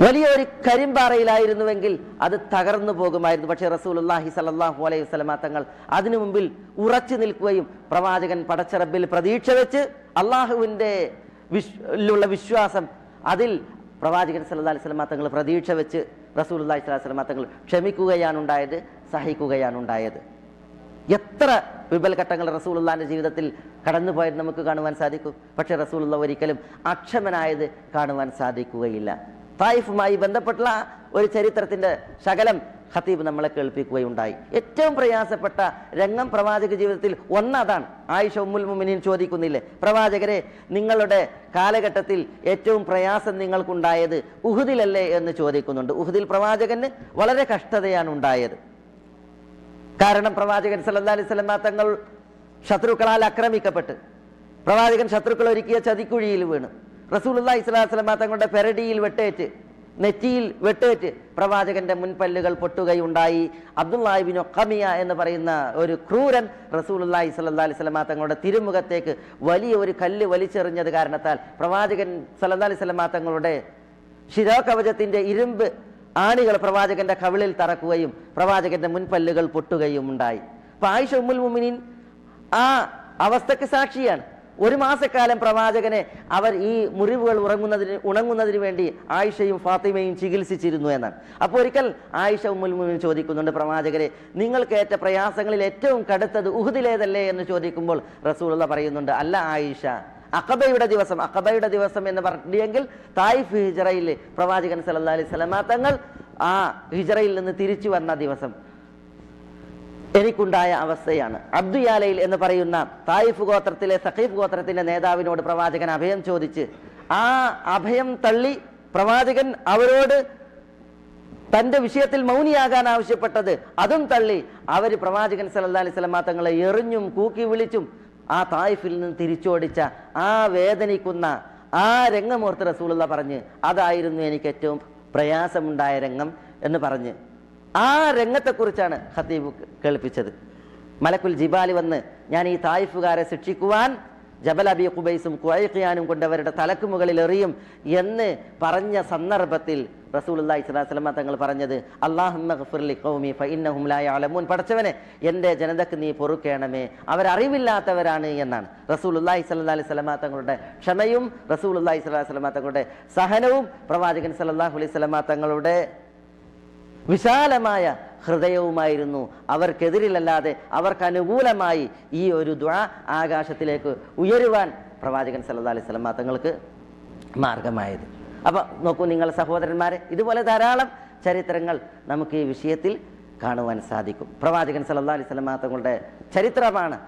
വലിയൊരു കരിമ്പാറയിലായിരുന്നുവെങ്കിൽ അത് തകർന്നു പോകുമായിരുന്നു. പക്ഷേ അള്ളാഹി സലാഹു അലൈഹി വസ്ലമ തങ്ങൾ അതിനു മുമ്പിൽ ഉറച്ചു നിൽക്കുകയും പ്രവാചകൻ പടച്ചറബിൽ പ്രതീക്ഷ വെച്ച് അള്ളാഹുവിന്റെ വിശ്വ വിശ്വാസം അതിൽ പ്രവാചകൻ സല്ലാ അലൈഹി സ്വലമ തങ്ങൾ പ്രതീക്ഷ വെച്ച് റസൂൽ അള്ളാഹി സ്വലാഹു സ്വലമ തങ്ങൾ ക്ഷമിക്കുകയാണ് ഉണ്ടായത് സഹിക്കുകയാണ് വിപൽ ഘട്ടങ്ങൾ റസൂലുള്ളാന്റെ ജീവിതത്തിൽ കടന്നുപോയത് നമുക്ക് കാണുവാൻ സാധിക്കും? പക്ഷേ റസൂലുള്ള ഒരിക്കലും അക്ഷമനായത് കാണുവാൻ സാധിക്കുകയില്ല. തായിഫുമായി ബന്ധപ്പെട്ടുള്ള ഒരു ചരിത്രത്തിന്റെ ശകലം ഖത്തീബ് നമ്മളെ കേൾപ്പിക്കുകയുണ്ടായി. ഏറ്റവും പ്രയാസപ്പെട്ട രംഗം പ്രവാചക ജീവിതത്തിൽ ഒന്നതാണ്. ആയിഷ ഉമ്മുൽ ചോദിക്കുന്നില്ലേ? പ്രവാചകരെ നിങ്ങളുടെ കാലഘട്ടത്തിൽ ഏറ്റവും പ്രയാസം നിങ്ങൾക്കുണ്ടായത് ഉഹുദിലല്ലേ എന്ന് ചോദിക്കുന്നുണ്ട്. ഉഹുദിൽ പ്രവാചകന് വളരെ കഷ്ടതയാണ് ഉണ്ടായത്. കാരണം പ്രവാചകൻ സല്ലല്ലാഹു അലൈഹി വസല്ലമ തങ്ങൾ ശത്രുക്കളാൽ ആക്രമിക്കപ്പെട്ട്. പ്രവാചകൻ ശത്രുക്കൾ ഒരുക്കിയ ചതിക്കുഴിയിൽ വീണ്. അലൈഹി വസല്ലമ തങ്ങളുടെ പെരടിയിൽ വെട്ടേറ്റ് നെറ്റിയിൽ വെട്ടേറ്റ് പ്രവാചകന്റെ മുൻപല്ലുകൾ പൊട്ടുകയുണ്ടായി. അബ്ദുല്ലാഹിബിൻ ഒക്കമിയ എന്ന് പറയുന്ന ഒരു ക്രൂരൻ റസൂലുള്ളാഹി സ്വല്ലല്ലാഹു അലൈഹി സ്വലമ തങ്ങളുടെ തിരുമുഖത്തേക്ക് വലിയ ഒരു കല്ല് വലിച്ചെറിഞ്ഞത് കാരണത്താൽ പ്രവാചകൻ സല്ലാ അലൈഹി സ്വലമ തങ്ങളുടെ ശിരോകവചത്തിന്റെ ഇരുമ്പ് ആണികൾ പ്രവാചകന്റെ കവിളിൽ തറക്കുകയും പ്രവാചകന്റെ മുൻപല്ലുകൾ പൊട്ടുകയും ഉണ്ടായി. അപ്പൊ ആയിഷ ഉമ്മുൽ മുമിനിൻ ആ അവസ്ഥക്ക് സാക്ഷിയാണ്. ഒരു മാസക്കാലം പ്രവാചകനെ അവർ ഈ മുറിവുകൾ ഉറങ്ങുന്നതിന് ഉണങ്ങുന്നതിന് വേണ്ടി ആയിഷയും ഫാത്തിമയും ചികിത്സിച്ചിരുന്നു എന്നാണ്. അപ്പോൾ ഒരിക്കൽ ആയിഷ ഉമ്മുൽ മുമിൻ ചോദിക്കുന്നുണ്ട് പ്രവാചകരെ നിങ്ങൾക്കേറ്റ പ്രയാസങ്ങളിൽ ഏറ്റവും കടുത്തത് ഉഹുദിലേതല്ലേ എന്ന് ചോദിക്കുമ്പോൾ റസൂലുള്ള പറയുന്നുണ്ട് അല്ല ആയിഷ അക്കബയുടെ ദിവസം അക്കബയുടെ ദിവസം എന്ന് പറഞ്ഞെങ്കിൽ തായിഫ് ഹിജറയിൽ പ്രവാചകൻ സല്ലല്ലാഹു അലൈഹി സ്വലമാങ്ങൾ ആ ഹിജറയിൽ നിന്ന് തിരിച്ചു വന്ന ദിവസം. എനിക്കുണ്ടായ അവസ്ഥയാണ്. അബ്ദുയാലയിൽ എന്ന് പറയുന്ന തായിഫ് ഗോത്രത്തിലെ സഖീഫ് ഗോത്രത്തിന്റെ നേതാവിനോട് പ്രവാചകൻ അഭയം ചോദിച്ച് ആ അഭയം തള്ളി പ്രവാചകൻ അവരോട് തന്റെ വിഷയത്തിൽ മൗനിയാകാൻ ആവശ്യപ്പെട്ടത് അതും തള്ളി. അവർ പ്രവാചകൻ സല്ലല്ലാഹു അലൈഹി വസല്ലമ തങ്ങളെ എറിഞ്ഞും കൂക്കി വിളിച്ചും ആ തായിഫിൽ നിന്ന് തിരിച്ചോടിച്ച ആ വേദനിക്കുന്ന ആ രംഗമൂർത്ത റസൂലുള്ള പറഞ്ഞ് അതായിരുന്നു എനിക്ക് ഏറ്റവും പ്രയാസമുണ്ടായ രംഗം എന്ന് പറഞ്ഞ്. ആ രംഗത്തെക്കുറിച്ചാണ് ഖത്തീബ് കേൾപ്പിച്ചത്. മലക്കുൽ ജിബാലി വന്ന് ഞാൻ ഈ തായിഫുകാരെ ശിക്ഷിക്കുവാൻ ജബൽ അബി ഖുബൈസും കുഴയ്ക്കിയാനും കൊണ്ടവരുടെ തലക്ക് മുകളിൽ എറിയും എന്ന് പറഞ്ഞ സന്ദർഭത്തിൽ റസൂലുള്ളാഹി സ്വലാസ്ലമ തങ്ങൾ പറഞ്ഞത് അല്ലാഹുമ്മ പഠിച്ചവനെ എന്റെ ജനതക്ക് നീ പൊറുക്കേണമേ അവരറിവില്ലാത്തവരാണ് എന്നാണ് റസൂലുള്ളാഹി സ്വല്ലല്ലാഹു അലൈഹി വസല്ലമ തങ്ങളുടെ ക്ഷമയും റസൂലുള്ളാഹി സ്വല്ലല്ലാഹു അലൈഹി വസല്ലമ തങ്ങളുടെ സഹനവും പ്രവാചകൻ സല്ലല്ലാഹു അലൈഹി സ്വലമ തങ്ങളുടെ വിശാലമായ ഹൃദയവുമായിരുന്നു. അവർക്കെതിരിലല്ലാതെ അവർക്ക് അനുകൂലമായി ഈ ഒരു ദ്വാ ആകാശത്തിലേക്ക് ഉയരുവാൻ പ്രവാചകൻ സല്ലാ അലൈഹി വസല്ലമ തങ്ങൾക്ക് മാർഗമായത്. അപ്പൊ നോക്കൂ നിങ്ങൾ സഹോദരന്മാരെ ഇതുപോലെ ധാരാളം ചരിത്രങ്ങൾ നമുക്ക് ഈ വിഷയത്തിൽ കാണുവാൻ സാധിക്കും. പ്രവാചകൻ സല്ലാ അലൈഹി വസല്ലമ തങ്ങളുടെ ചരിത്രമാണ്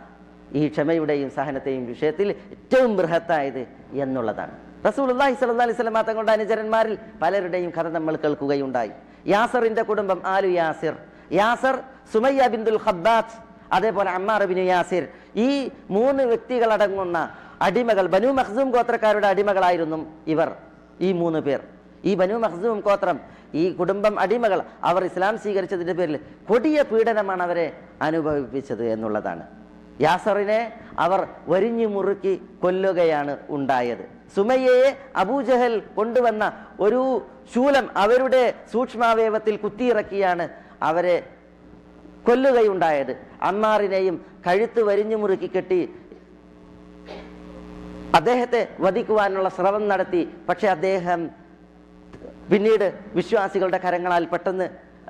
ഈ ക്ഷമയുടെയും സഹനത്തെയും വിഷയത്തിൽ ഏറ്റവും ബൃഹത്തായത് എന്നുള്ളതാണ്. റസൂലുള്ളാഹി സ്വല്ലല്ലാഹു അലൈഹി വസല്ലമ തങ്ങളുടെ അനുചരന്മാരിൽ പലരുടെയും കഥ നമ്മൾ കേൾക്കുകയുണ്ടായി. യാസറിന്റെ കുടുംബം ആലു യാസിർ. യാസർ സുമയ്യ ബിന്ദുൽ ഖബ്ബാത്ത് അതേപോലെ അമ്മാർ ബിനു യാസിർ. ഈ മൂന്ന് വ്യക്തികളടങ്ങുന്ന അടിമകൾ ബനു മഖ്സൂം ഗോത്രക്കാരുടെ അടിമകളായിരുന്നു ഇവർ ഈ മൂന്ന് പേർ. ഈ ബനു മഖ്സൂം ഗോത്രം ഈ കുടുംബം അടിമകൾ അവർ ഇസ്ലാം സ്വീകരിച്ചതിന്റെ പേരിൽ കൊടിയ പീഡനമാണ് അവരെ അനുഭവിപ്പിച്ചത് എന്നുള്ളതാണ്. യാസറിനെ അവർ വരിഞ്ഞു മുറുക്കി കൊല്ലുകയാണ് ഉണ്ടായത്. സുമയ്യയെ അബൂജഹൽ കൊണ്ടുവന്ന ഒരു ശൂലം അവരുടെ സൂക്ഷ്മാവയവത്തിൽ കുത്തിയിറക്കിയാണ് അവരെ കൊല്ലുകയുണ്ടായത്. അമ്മാറിനെയും കഴുത്ത് വരിഞ്ഞു മുറുക്കി കെട്ടി അദ്ദേഹത്തെ വധിക്കുവാനുള്ള ശ്രമം നടത്തി. പക്ഷെ അദ്ദേഹം പിന്നീട് വിശ്വാസികളുടെ കരങ്ങളാൽ പെട്ടെന്ന്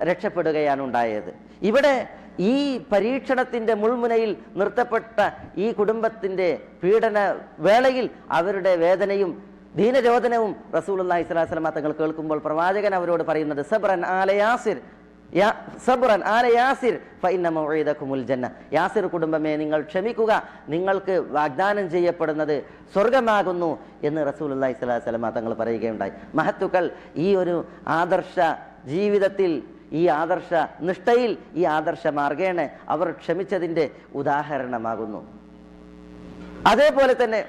രക്ഷപ്പെടുകയാണ് ഉണ്ടായത്. ഇവിടെ ഈ പരീക്ഷണത്തിന്റെ മുൾമുനയിൽ നിർത്തപ്പെട്ട ഈ കുടുംബത്തിന്റെ പീഡന വേളയിൽ അവരുടെ വേദനയും ദീനരോധനവും റസൂൽ അള്ളാഹി വസല്ലം തങ്ങൾ കേൾക്കുമ്പോൾ പ്രവാചകൻ അവരോട് പറയുന്നത് സബ്രൻ ആലയാസിർ സബ്രൻ ആല യാസിർ ഫഇന്ന മൗഈദകുമുൽ ജന്ന യാസിർ കുടുംബമേ നിങ്ങൾ ക്ഷമിക്കുക നിങ്ങൾക്ക് വാഗ്ദാനം ചെയ്യപ്പെടുന്നത് സ്വർഗമാകുന്നു എന്ന് റസൂൽ അള്ളാഹി വസല്ലം തങ്ങൾ പറയുകയുണ്ടായി. മഹത്തുക്കൾ ഈ ഒരു ആദർശ ജീവിതത്തിൽ ഈ ആദർശ നിഷ്ഠയിൽ ഈ ആദർശ മാർഗേണ അവർ ക്ഷമിച്ചതിന്റെ ഉദാഹരണമാകുന്നു. അതേപോലെ തന്നെ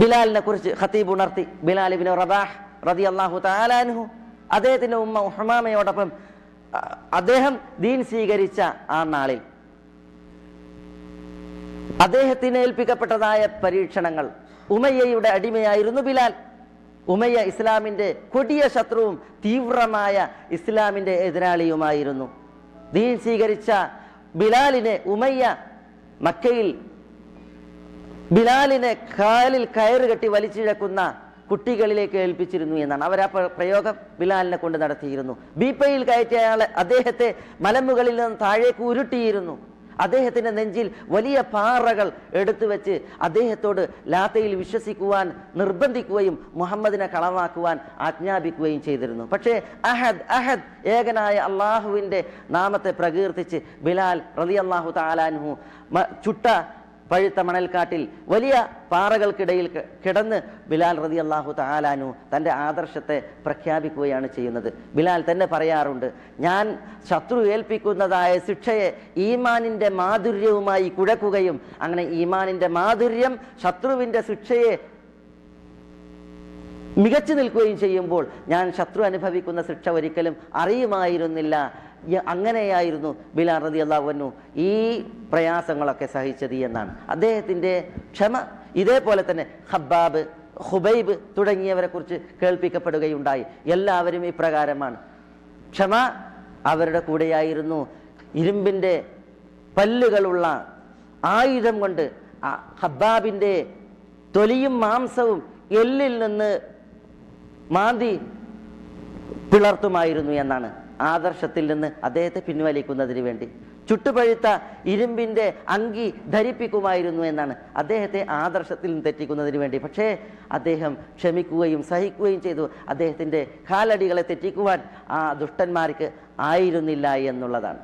ബിലാലിനെ കുറിച്ച് ഖത്തീബ് ഉണർത്തി. ബിലാൽ ഇബ്നു റബാഹ് റതി അള്ളാഹു താലാൻഹു അദ്ദേഹത്തിന്റെ ഉമ്മ ഉഹമാമയോടൊപ്പം അദ്ദേഹം ദീൻ സ്വീകരിച്ച ആ നാളിൽ അദ്ദേഹത്തിന് ഏൽപ്പിക്കപ്പെട്ടതായ പരീക്ഷണങ്ങൾ ഉമയ്യയുടെ അടിമയായിരുന്നു ബിലാൽ. ഉമയ്യ ഇസ്ലാമിന്റെ കൊടിയ ശത്രുവും തീവ്രമായ ഇസ്ലാമിന്റെ എതിരാളിയുമായിരുന്നു. ദീൻ സ്വീകരിച്ച ബിലാലിനെ ഉമയ്യ മക്കയിൽ ബിലാലിനെ കാലിൽ കയറ് കെട്ടി വലിച്ചിഴക്കുന്ന കുട്ടികളിലേക്ക് ഏൽപ്പിച്ചിരുന്നു എന്നാണ്. അവർ ആ പ്രയോഗം ബിലാലിനെ കൊണ്ട് നടത്തിയിരുന്നു. ബീപ്പയിൽ കയറ്റിയ അയാളെ അദ്ദേഹത്തെ മലമുകളിൽ നിന്ന് താഴേക്ക് ഉരുട്ടിയിരുന്നു. അദ്ദേഹത്തിന്റെ നെഞ്ചിൽ വലിയ പാറകൾ എടുത്തു വെച്ച് അദ്ദേഹത്തോട് ലാത്തയിൽ വിശ്വസിക്കുവാൻ നിർബന്ധിക്കുകയും മുഹമ്മദിനെ കളവാക്കുവാൻ ആജ്ഞാപിക്കുകയും ചെയ്തിരുന്നു. പക്ഷേ അഹദ് അഹദ് ഏകനായ അള്ളാഹുവിന്റെ നാമത്തെ പ്രകീർത്തിച്ച് ബിലാൽ റതി അള്ളാഹു താലാൻഹു ചുട്ട പഴുത്ത മണൽക്കാട്ടിൽ വലിയ പാറകൾക്കിടയിൽ കിടന്ന് ബിലാൽ റതി അള്ളാഹു താലാനു തന്റെ ആദർശത്തെ പ്രഖ്യാപിക്കുകയാണ് ചെയ്യുന്നത്. ബിലാൽ തന്നെ പറയാറുണ്ട് ഞാൻ ശത്രു ഏൽപ്പിക്കുന്നതായ ശിക്ഷയെ ഈമാനിന്റെ മാധുര്യവുമായി കുഴക്കുകയും അങ്ങനെ ഈമാനിന്റെ മാധുര്യം ശത്രുവിന്റെ ശിക്ഷയെ മികച്ചു നിൽക്കുകയും ചെയ്യുമ്പോൾ ഞാൻ ശത്രു അനുഭവിക്കുന്ന ശിക്ഷ ഒരിക്കലും അറിയുമായിരുന്നില്ല അങ്ങനെയായിരുന്നു ബിലാൽ റതി അള്ളാഹുവന്നു ഈ പ്രയാസങ്ങളൊക്കെ സഹിച്ചത് എന്നാണ്. അദ്ദേഹത്തിന്റെ ക്ഷമ ഇതേപോലെ തന്നെ ഹബ്ബാബ് ഹുബൈബ് തുടങ്ങിയവരെ കുറിച്ച് കേൾപ്പിക്കപ്പെടുകയുണ്ടായി. എല്ലാവരും ഇപ്രകാരമാണ്. ക്ഷമ അവരുടെ കൂടെയായിരുന്നു. ഇരുമ്പിന്റെ പല്ലുകളുള്ള ആയുധം കൊണ്ട് ഹബ്ബാബിന്റെ തൊലിയും മാംസവും എല്ലിൽ നിന്ന് മാന്തി പിളർത്തുമായിരുന്നു എന്നാണ്. ആദർശത്തിൽ നിന്ന് അദ്ദേഹത്തെ പിൻവലിക്കുന്നതിന് വേണ്ടി. ചുട്ടുപഴുത്ത ഇരുമ്പിന്റെ അങ്കി ധരിപ്പിക്കുമായിരുന്നു എന്നാണ് അദ്ദേഹത്തെ ആദർശത്തിൽ നിന്ന് തെറ്റിക്കുന്നതിന് വേണ്ടി. പക്ഷേ അദ്ദേഹം ക്ഷമിക്കുകയും സഹിക്കുകയും ചെയ്തു. അദ്ദേഹത്തിന്റെ കാലടികളെ തെറ്റിക്കുവാൻ ആ ദുഷ്ടന്മാർക്ക് ആയിരുന്നില്ല എന്നുള്ളതാണ്.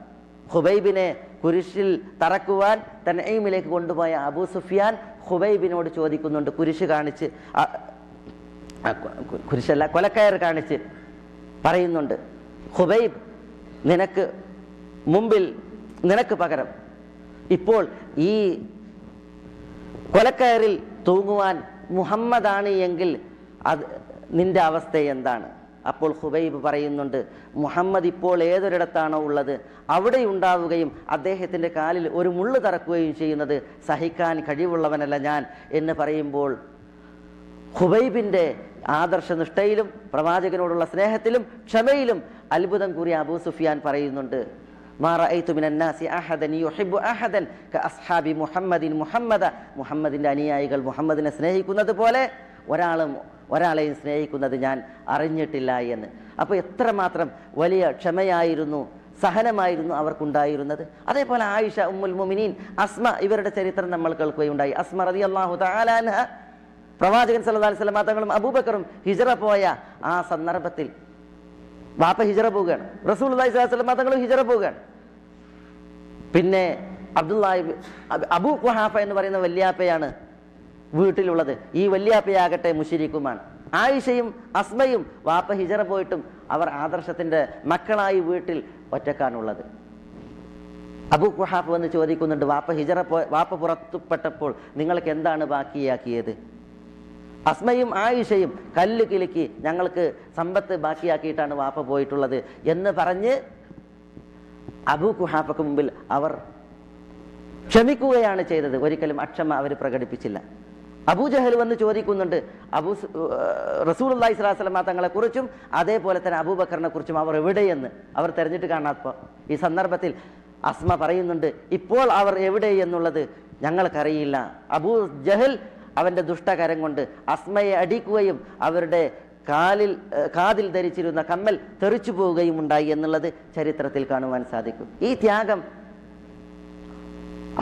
ഹുബൈബിനെ കുരിശിൽ തറക്കുവാൻ തനയിമിലേക്ക് കൊണ്ടുപോയ അബൂ സുഫിയാൻ ഹുബൈബിനോട് ചോദിക്കുന്നുണ്ട്. കുരിശ് കാണിച്ച് കുരിശല്ല കൊലക്കയർ കാണിച്ച് പറയുന്നുണ്ട്. ഹുബൈബ് നിനക്ക് മുമ്പിൽ നിനക്ക് പകരം. ഇപ്പോൾ ഈ കൊലക്കയറിൽ തൂങ്ങുവാൻ മുഹമ്മദാണ് എങ്കിൽ അത് നിന്റെ അവസ്ഥ എന്താണ്? അപ്പോൾ ഹുബൈബ് പറയുന്നുണ്ട് മുഹമ്മദ് ഇപ്പോൾ ഏതൊരിടത്താണോ ഉള്ളത്? അവിടെ ഉണ്ടാവുകയും അദ്ദേഹത്തിന്റെ കാലിൽ ഒരു മുള്ളു തറക്കുകയും ചെയ്യുന്നത് സഹിക്കാൻ കഴിവുള്ളവനല്ല ഞാൻ എന്ന് പറയുമ്പോൾ ഹുബൈബിന്റെ ആദർശനിഷ്ഠയിലും പ്രവാചകനോടുള്ള സ്നേഹത്തിലും ക്ഷമയിലും അത്ഭുതം കൂറിയ അബൂ സുഫിയാൻ പറയുന്നുണ്ട് മുഹമ്മദിന്റെ അനുയായികൾ മുഹമ്മദിനെ സ്നേഹിക്കുന്നത് പോലെ ഒരാളും ഒരാളെയും സ്നേഹിക്കുന്നത് ഞാൻ അറിഞ്ഞിട്ടില്ല എന്ന്. അപ്പോൾ എത്രമാത്രം വലിയ ക്ഷമയായിരുന്നു സഹനമായിരുന്നു അവർക്കുണ്ടായിരുന്നത്. അതേപോലെ ആയിഷ ഉമ്മുൽ മുമിനീൻ അസ്മ ഇവരുടെ ചരിത്രം നമ്മൾ കേൾക്കുകയുണ്ടായി. അസ്മ അള്ളാഹു തആലാൻഹ പ്രവാചകൻ അലൈഹി മാത്രങ്ങളും തങ്ങളും അബൂബക്കറും ഹിജറ പോയ ആ സന്ദർഭത്തിൽ വാപ്പ ഹിജറ പോവുകയാണ്. റസൂൽ അള്ളാഹി സ്വലാഹു സ്വലം തങ്ങളും ഹിജറ പോവുകയാണ്. പിന്നെ അബ്ദുല്ലാഹി അബു ഖുഹാഫ എന്ന് പറയുന്ന വല്യാപ്പയാണ് വീട്ടിലുള്ളത്. ഈ വല്യാപ്പയാകട്ടെ മുഷിരിക്കുമാണ് ആയിഷയും അസ്മയും വാപ്പ ഹിജറ പോയിട്ടും അവർ ആദർശത്തിന്റെ മക്കളായി വീട്ടിൽ ഒറ്റക്കാണുള്ളത്. അബു ഖുഹാഫ് വന്ന് ചോദിക്കുന്നുണ്ട് വാപ്പ ഹിജറ പോ വാപ്പ പുറത്തുപ്പെട്ടപ്പോൾ നിങ്ങൾക്ക് എന്താണ് ബാക്കിയാക്കിയത്? അസ്മയും ആയിഷയും കല്ല് കിലുക്കി ഞങ്ങൾക്ക് സമ്പത്ത് ബാക്കിയാക്കിയിട്ടാണ് വാപ്പ പോയിട്ടുള്ളത് എന്ന് പറഞ്ഞ് അബു കുഹാഫക്ക് മുമ്പിൽ അവർ ക്ഷമിക്കുകയാണ് ചെയ്തത്. ഒരിക്കലും അക്ഷമ അവർ പ്രകടിപ്പിച്ചില്ല. അബൂജഹൽ വന്ന് ചോദിക്കുന്നുണ്ട് അബൂ റസൂൽ അള്ളഹി സ്വലാസ്ലമ തങ്ങളെ കുറിച്ചും അതേപോലെ തന്നെ അബൂബക്കറിനെ കുറിച്ചും അവർ എവിടെയെന്ന് അവർ തെരഞ്ഞിട്ട് കാണാത്തപ്പോൾ ഈ സന്ദർഭത്തിൽ അസ്മ പറയുന്നുണ്ട് ഇപ്പോൾ അവർ എവിടെ എന്നുള്ളത് ഞങ്ങൾക്കറിയില്ല. അബൂ ജഹൽ അവന്റെ ദുഷ്ടകരം കൊണ്ട് അസ്മയെ അടിക്കുകയും അവരുടെ കാലിൽ കാതിൽ ധരിച്ചിരുന്ന കമ്മൽ തെറിച്ചു പോവുകയും ഉണ്ടായി എന്നുള്ളത് ചരിത്രത്തിൽ കാണുവാൻ സാധിക്കും. ഈ ത്യാഗം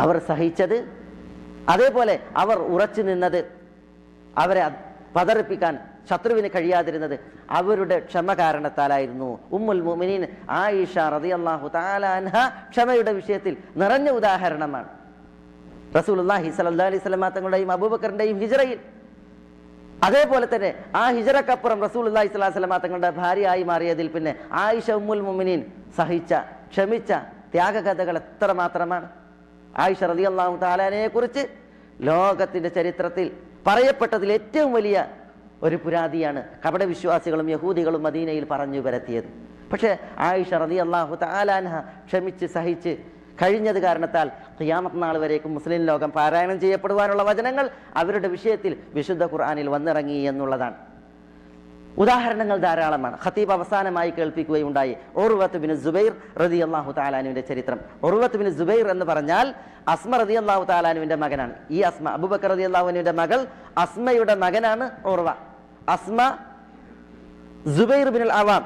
അവർ സഹിച്ചത് അതേപോലെ അവർ ഉറച്ചു നിന്നത് അവരെ പതറിപ്പിക്കാൻ ശത്രുവിന് കഴിയാതിരുന്നത് അവരുടെ ക്ഷമ കാരണത്താലായിരുന്നു. ഉമ്മുൽ മുമിനീൻ ആയിഷ റളിയല്ലാഹു തആല അൻഹ ക്ഷമയുടെ വിഷയത്തിൽ നിറഞ്ഞ ഉദാഹരണമാണ്. റസൂലുള്ളാഹി സ്വല്ലല്ലാഹി അലൈഹി വസല്ലം തങ്ങളുടെയും അബൂബക്കറിന്റെയും ഹിജറയിൽ. അതേപോലെ തന്നെ ആ ഹിജറക്കപ്പുറം റസൂൽ അള്ളാഹി സ്വലാഹു വസ്ലമ തങ്ങളുടെ ഭാര്യയായി മാറിയതിൽ പിന്നെ ആയിഷ ഉമ്മുൽ മുമിനീൻ സഹിച്ച ക്ഷമിച്ച ത്യാഗകഥകൾ എത്ര മാത്രമാണ്. ആയിഷ റതി അള്ളാഹു താലാനെ കുറിച്ച് ലോകത്തിന്റെ ചരിത്രത്തിൽ പറയപ്പെട്ടതിൽ ഏറ്റവും വലിയ ഒരു പുരാതിയാണ് കപട വിശ്വാസികളും യഹൂദികളും മദീനയിൽ പറഞ്ഞു പരത്തിയത്. പക്ഷേ ആയിഷ റതി അള്ളാഹു താലാൻഹ ക്ഷമിച്ച് സഹിച്ച് കഴിഞ്ഞത് കാരണത്താൽ ഖിയാമത്ത് നാൾ വരേക്കും മുസ്ലിം ലോകം പാരായണം ചെയ്യപ്പെടുവാനുള്ള വചനങ്ങൾ അവരുടെ വിഷയത്തിൽ വിശുദ്ധ ഖുർആാനിൽ വന്നിറങ്ങി എന്നുള്ളതാണ്. ഉദാഹരണങ്ങൾ ധാരാളമാണ്. ഖത്തീബ് അവസാനമായി കേൾപ്പിക്കുകയുണ്ടായി. ഓർവത്ത് ബിൻ ജുബൈർ റതി അള്ളാഹു താലാനുവിന്റെ ചരിത്രം. ഓർവത്ത് ബിൻ ജുബൈർ എന്ന് പറഞ്ഞാൽ അസ്മ റതി അള്ളാഹു താലാനുവിന്റെ മകനാണ്. ഈ അസ്മ അബുബക്കർ റതി അള്ളാഹുവിന്റെ മകൾ അസ്മയുടെ മകനാണ് Urwa Asma Zubair bin Awam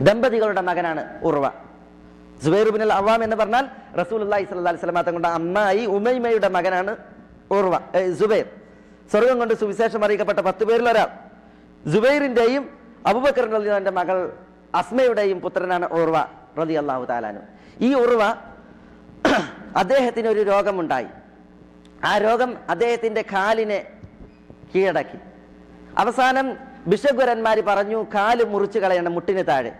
ദമ്പതികളുടെ മകനാണ് ഉർവ. സുബൈർ ബിൻ അവാം എന്ന് പറഞ്ഞാൽ റസൂൽ അള്ളാഹി അലൈഹി വസല്ലം തങ്ങളുടെ അമ്മായി ഉമൈമയുടെ മകനാണ് ഉർവ സുബൈർ. സ്വർഗം കൊണ്ട് സുവിശേഷം അറിയിക്കപ്പെട്ട പത്ത് പേരിൽ ഒരാൾ സുബൈറിന്റെയും അബുബക്കർ റളിയല്ലാഹുവിന്റെ മകൾ അസ്മയുടെയും പുത്രനാണ് ഉർവ റതി അള്ളാഹു താലാനു ഈ ഉർവ [clears throat] അദ്ദേഹത്തിന് ഒരു രോഗമുണ്ടായി. ആ രോഗം അദ്ദേഹത്തിന്റെ കാലിനെ കീഴടക്കി. അവസാനം ബിഷഗ്വരന്മാർ പറഞ്ഞു കാൽ മുറിച്ചു കളയണം മുട്ടിന് താഴെ.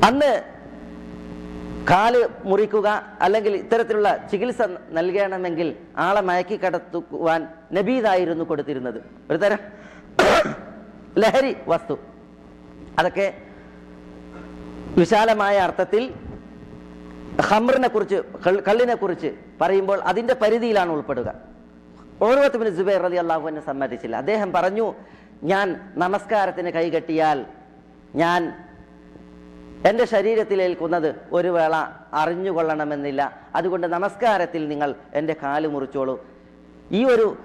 അന്ന് കാൽ മുറിക്കുക അല്ലെങ്കിൽ ഇത്തരത്തിലുള്ള ചികിത്സ നൽകണമെങ്കിൽ ആളെ മയക്കി കടത്തുവാൻ നബീദായിരുന്നു കൊടുത്തിരുന്നത്. ഒരു തരം ലഹരി വസ്തു. അതൊക്കെ വിശാലമായ അർത്ഥത്തിൽ ഹമറിനെ കുറിച്ച് കള്ളിനെ കുറിച്ച് പറയുമ്പോൾ അതിന്റെ പരിധിയിലാണ് ഉൾപ്പെടുക. ഓർവത്തുബിന് സുബൈർ അലി അള്ളാഹുവിനെ സമ്മതിച്ചില്ല. അദ്ദേഹം പറഞ്ഞു ഞാൻ നമസ്കാരത്തിന് കൈകെട്ടിയാൽ ഞാൻ എന്റെ ശരീരത്തിലേൽക്കുന്നത് ഒരു വേള അറിഞ്ഞുകൊള്ളണമെന്നില്ല. അതുകൊണ്ട് നമസ്കാരത്തിൽ നിങ്ങൾ എന്റെ കാൽ മുറിച്ചോളൂ. ഈ ഒരു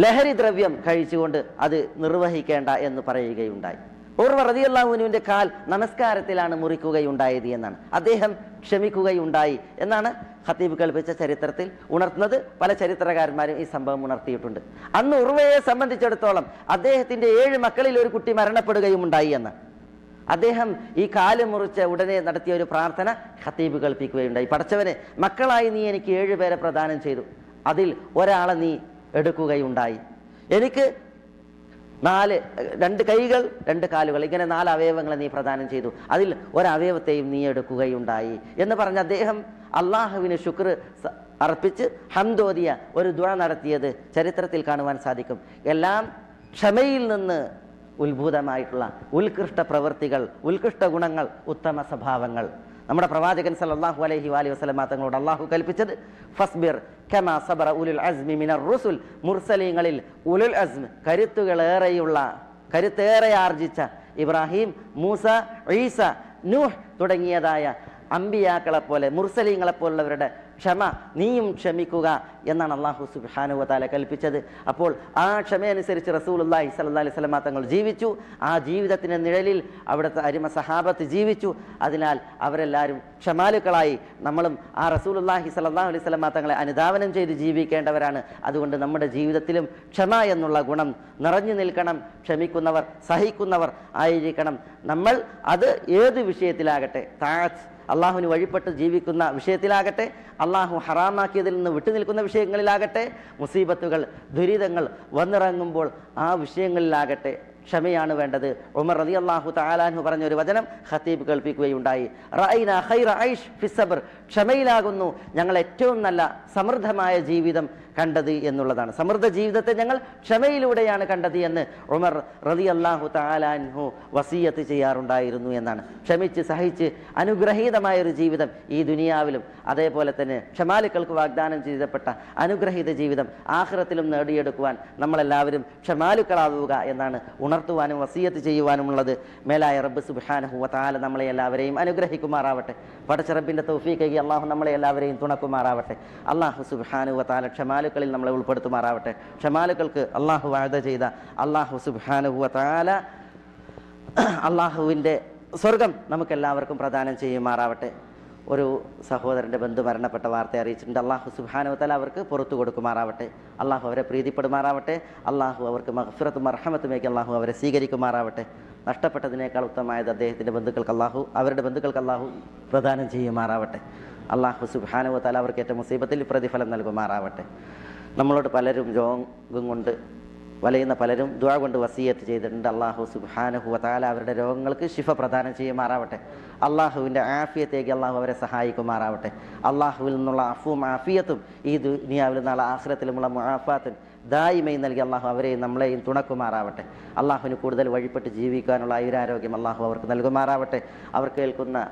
ലഹരി ദ്രവ്യം കഴിച്ചുകൊണ്ട് അത് നിർവഹിക്കേണ്ട എന്ന് പറയുകയുണ്ടായി. ഉർവ റതിയല്ലാഹുവിനുവിന്റെ കാൽ നമസ്കാരത്തിലാണ് മുറിക്കുകയുണ്ടായത് എന്നാണ്. അദ്ദേഹം ക്ഷമിക്കുകയുണ്ടായി എന്നാണ് ഖത്തീബ് കൽപ്പിച്ച ചരിത്രത്തിൽ ഉണർത്തുന്നത്. പല ചരിത്രകാരന്മാരും ഈ സംഭവം ഉണർത്തിയിട്ടുണ്ട്. അന്ന് ഉർവയെ സംബന്ധിച്ചിടത്തോളം അദ്ദേഹത്തിന്റെ ഏഴ് മക്കളിൽ ഒരു കുട്ടി മരണപ്പെടുകയും ഉണ്ടായി എന്ന്. അദ്ദേഹം ഈ കാൽ മുറിച്ച് ഉടനെ നടത്തിയ ഒരു പ്രാർത്ഥന ഖത്തീബ് കൽപ്പിക്കുകയുണ്ടായി പടച്ചവനെ മക്കളായി നീ എനിക്ക് ഏഴ് പേരെ പ്രദാനം ചെയ്തു. അതിൽ ഒരാളെ നീ എടുക്കുകയുണ്ടായി. എനിക്ക് നാല് രണ്ട് കൈകൾ രണ്ട് കാലുകൾ ഇങ്ങനെ നാല് അവയവങ്ങളെ നീ പ്രദാനം ചെയ്തു. അതിൽ ഒരവയവത്തെയും നീ എടുക്കുകയുണ്ടായി എന്ന് പറഞ്ഞ് അദ്ദേഹം അള്ളാഹുവിന് ശുക്ർ അർപ്പിച്ച് ഹന്തോതിയ ഒരു ദുഴ നടത്തിയത് ചരിത്രത്തിൽ കാണുവാൻ സാധിക്കും. എല്ലാം ക്ഷമയിൽ നിന്ന് ഉത്ഭൂതമായിട്ടുള്ള ഉത്കൃഷ്ട പ്രവൃത്തികൾ ഉത്കൃഷ്ട ഗുണങ്ങൾ ഉത്തമ സ്വഭാവങ്ങൾ. നമ്മുടെ പ്രവാചകൻ സല്ലല്ലാഹു അലഹി വാലി വസല്ലമ തങ്ങളോട് അള്ളാഹു കൽപ്പിച്ചത് ഫസ്ബിർ കമാ സബറ ഉലുൽ അസ്മി മിനർ റുസുൽ. മുർസലീങ്ങളിൽ ഉലുൽ അസ്മ കരുത്തുകളേറെയുള്ള കരുത്തേറെ ആർജിച്ച ഇബ്രാഹിം മൂസ ഈസ നൂഹ് തുടങ്ങിയതായ അമ്പിയാക്കളെ പോലെ മുർസലീങ്ങളെ പോലുള്ളവരുടെ ക്ഷമ നീയും ക്ഷമിക്കുക എന്നാണ് അള്ളാഹു സുബ്ഹാനഹു വതാല കൽപ്പിച്ചത്. അപ്പോൾ ആ ക്ഷമയനുസരിച്ച് റസൂലുള്ളാഹി സ്വല്ലല്ലാഹി അലൈഹി വസല്ലമ തങ്ങൾ ജീവിച്ചു. ആ ജീവിതത്തിന്റെ നിഴലിൽ അവിടുത്തെ അരിമ സഹാബത്ത് ജീവിച്ചു. അതിനാൽ അവരെല്ലാവരും ക്ഷമാലുക്കളായി. നമ്മളും ആ റസൂലുള്ളാഹി സ്വല്ലല്ലാഹു അലൈഹി വസല്ലമ തങ്ങളെ അനുധാവനം ചെയ്ത് ജീവിക്കേണ്ടവരാണ്. അതുകൊണ്ട് നമ്മുടെ ജീവിതത്തിലും ക്ഷമ എന്നുള്ള ഗുണം നിറഞ്ഞു നിൽക്കണം. ക്ഷമിക്കുന്നവർ സഹിക്കുന്നവർ ആയിരിക്കണം. നമ്മൾ അത് ഏത് വിഷയത്തിലാകട്ടെ? താഴ് അള്ളാഹുവിന് വഴിപ്പെട്ട് ജീവിക്കുന്ന വിഷയത്തിലാകട്ടെ അള്ളാഹു ഹറാമാക്കിയതിൽ നിന്ന് വിട്ടുനിൽക്കുന്ന വിഷയങ്ങളിലാകട്ടെ മുസീബത്തുകൾ ദുരിതങ്ങൾ വന്നിറങ്ങുമ്പോൾ ആ വിഷയങ്ങളിലാകട്ടെ ക്ഷമയാണ് വേണ്ടത്. ഉമർ റതി അള്ളാഹു താലാൻഹു പറഞ്ഞ ഒരു വചനം ഖത്തീബ് കേൾപ്പിക്കുകയുണ്ടായി. ക്ഷമയിലാകുന്നു ഞങ്ങൾ ഏറ്റവും നല്ല സമൃദ്ധമായ ജീവിതം കണ്ടത് എന്നുള്ളതാണ്. സമൃദ്ധ ജീവിതത്തെ ഞങ്ങൾ ക്ഷമയിലൂടെയാണ് കണ്ടത് എന്ന് ഉമർ റതി അള്ളാഹു താലാൻഹു വസീയത്ത് ചെയ്യാറുണ്ടായിരുന്നു എന്നാണ്. ക്ഷമിച്ച് സഹിച്ച് അനുഗ്രഹീതമായൊരു ജീവിതം ഈ ദുനിയാവിലും അതേപോലെ തന്നെ ക്ഷമാലുക്കൾക്ക് വാഗ്ദാനം ചെയ്തപ്പെട്ട അനുഗ്രഹീത ജീവിതം ആഹ്റത്തിലും നേടിയെടുക്കുവാൻ നമ്മളെല്ലാവരും ക്ഷമാലുക്കളാവുക എന്നാണ് ഉണർത്തുവാനും വസീയത്ത് ചെയ്യുവാനുമുള്ളത്. മേലായ റബ്ബ് സുബാനഹു താല നമ്മളെ എല്ലാവരെയും അനുഗ്രഹിക്കുമാറാവട്ടെ. പടച്ചറബിന്റെ തൗഫീഖി അള്ളാഹു നമ്മളെ എല്ലാവരെയും തുണക്കുമാറാവട്ടെ. അള്ളാഹു സുബാനു താല ക്ഷമാലുക്കളിൽ നമ്മളെ ഉൾപ്പെടുത്തുമാറാവട്ടെ. ക്ഷമാലുക്കൾക്ക് അള്ളാഹു വാഴ്ത ചെയ്ത അള്ളാഹു സുബാനുഹുവ താല അള്ളാഹുവിന്റെ സ്വർഗം നമുക്കെല്ലാവർക്കും പ്രദാനം ചെയ്യുമാറാവട്ടെ. ഒരു സഹോദരന്റെ ബന്ധു മരണപ്പെട്ട വാർത്ത അറിയിച്ചിട്ടുണ്ട്. അള്ളാഹു സുബാനുവത്തല അവർക്ക് പുറത്തു കൊടുക്കുമാറാവട്ടെ. അള്ളാഹു അവരെ പ്രീതിപ്പെടുമാറാവട്ടെ. അള്ളാഹു അവർക്ക് മഹഫിറത്തും അർഹമത്തുമേക്ക് അള്ളാഹു അവരെ സ്വീകരിക്കുമാറാവട്ടെ. നഷ്ടപ്പെട്ടതിനേക്കാൾ ഉത്തമമായത് അദ്ദേഹത്തിന്റെ ബന്ധുക്കൾക്ക് അള്ളാഹു അവരുടെ ബന്ധുക്കൾക്ക് അള്ളാഹു പ്രദാനം ചെയ്യുമാറാവട്ടെ. അള്ളാഹു സുബാനുവത്തല അവർക്ക് ഏറ്റവും മുസീബത്തിൽ പ്രതിഫലം നൽകുമാറാവട്ടെ. നമ്മളോട് പലരും രോഗം കൊണ്ട് വലയുന്ന പലരും ദ്വാ കൊണ്ട് വസീയത്ത് ചെയ്തിട്ടുണ്ട്. അള്ളാഹു സുബാനഹു താല അവരുടെ രോഗങ്ങൾക്ക് ശിഫ പ്രദാനം ചെയ്യുമാറാവട്ടെ. അള്ളാഹുവിന്റെ ആഫിയത്തേക്ക് അള്ളാഹു അവരെ സഹായിക്കുമാറാവട്ടെ. അള്ളാഹുവിൽ നിന്നുള്ള അഫും ആഫിയത്തും ഈ ദുനിയാവിൽ നിന്നുള്ള ആഹ്റത്തിലുമുള്ള മുആഫാത്തും ദായിമയും നൽകി അള്ളാഹു അവരെയും നമ്മളെയും തുണക്കുമാറാവട്ടെ. അള്ളാഹുവിന് കൂടുതൽ വഴിപ്പെട്ട് ജീവിക്കാനുള്ള ആയുരാരോഗ്യം അള്ളാഹു അവർക്ക് നൽകുമാറാവട്ടെ. അവർ കേൾക്കുന്ന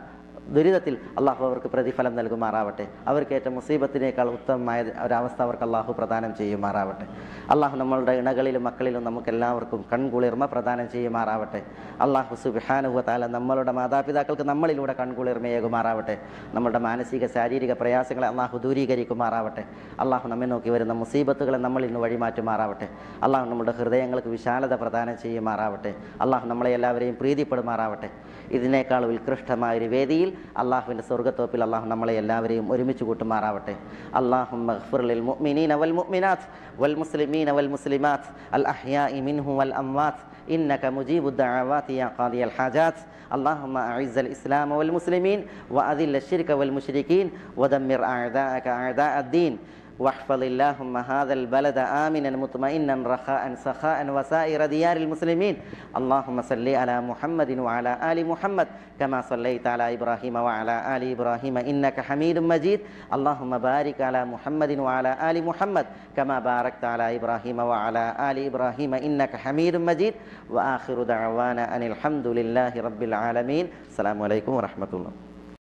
ദുരിതത്തിൽ അള്ളാഹു അവർക്ക് പ്രതിഫലം നൽകുമാറാവട്ടെ. അവർക്ക് ഏറ്റ മുസീബത്തിനേക്കാൾ ഉത്തമമായ ഒരവസ്ഥ അവർക്ക് അള്ളാഹു പ്രദാനം ചെയ്യുമാറാവട്ടെ. അള്ളാഹു നമ്മളുടെ ഇണകളിലും മക്കളിലും നമുക്ക് എല്ലാവർക്കും കൺകുളിർമ പ്രദാനം ചെയ്യുമാറാവട്ടെ. അള്ളാഹു സുബിഹാനുഹത്താല നമ്മളുടെ മാതാപിതാക്കൾക്ക് നമ്മളിലൂടെ കൺകുളിർമയേകുമാറാവട്ടെ നമ്മുടെ മാനസിക ശാരീരിക പ്രയാസങ്ങളെ അള്ളാഹു ദൂരീകരിക്കുമാറാവട്ടെ. അള്ളാഹു നമ്മെ നോക്കി വരുന്ന മുസീബത്തുകളെ നമ്മളിൽ നിന്ന് വഴിമാറ്റുമാറാവട്ടെ. അള്ളാഹു നമ്മുടെ ഹൃദയങ്ങൾക്ക് വിശാലത പ്രദാനം ചെയ്യുമാറാവട്ടെ. അള്ളാഹു നമ്മളെ എല്ലാവരെയും പ്രീതിപ്പെടുമാറാവട്ടെ. ഇതിനേക്കാൾ ഉത്കൃഷ്ടമായ ഒരു വേദിയിൽ അള്ളാഹുവിൻ്റെ സ്വർഗ്ഗത്തോപ്പിൽ അള്ളാഹു നമ്മളെ എല്ലാവരെയും ഒരുമിച്ച് കൂട്ടുമാറാവട്ടെ അള്ളാഹു മഗ്ഫിറിൽ മുഅ്മിനീന വൽ മുഅ്മിനാത്ത് വൽ മുസ്ലിമീന വൽ മുസ്ലിമാത്ത് അൽ അഹ്യാഇ മിൻഹു വൽ അംവാത്ത് إنك مجيب الدعوات يا قاضي الحاجات اللهم أعز الإسلام والمسلمين وأذل الشرك والمشركين ودمر أعداءك أعداء الدين واحفظ اللهم هذا البلد آمنا مطمئنا رخاء سخاء وسائر ديار المسلمين. اللهم صل على محمد وعلى آل محمد كما صليت على إبراهيم وعلى آل إبراهيم إنك حميد مجيد. اللهم بارك على محمد وعلى آل محمد كما باركت على إبراهيم وعلى آل إبراهيم إنك حميد مجيد. وآخر دعوانا أن الحمد لله رب العالمين. السلام عليكم ورحمة الله.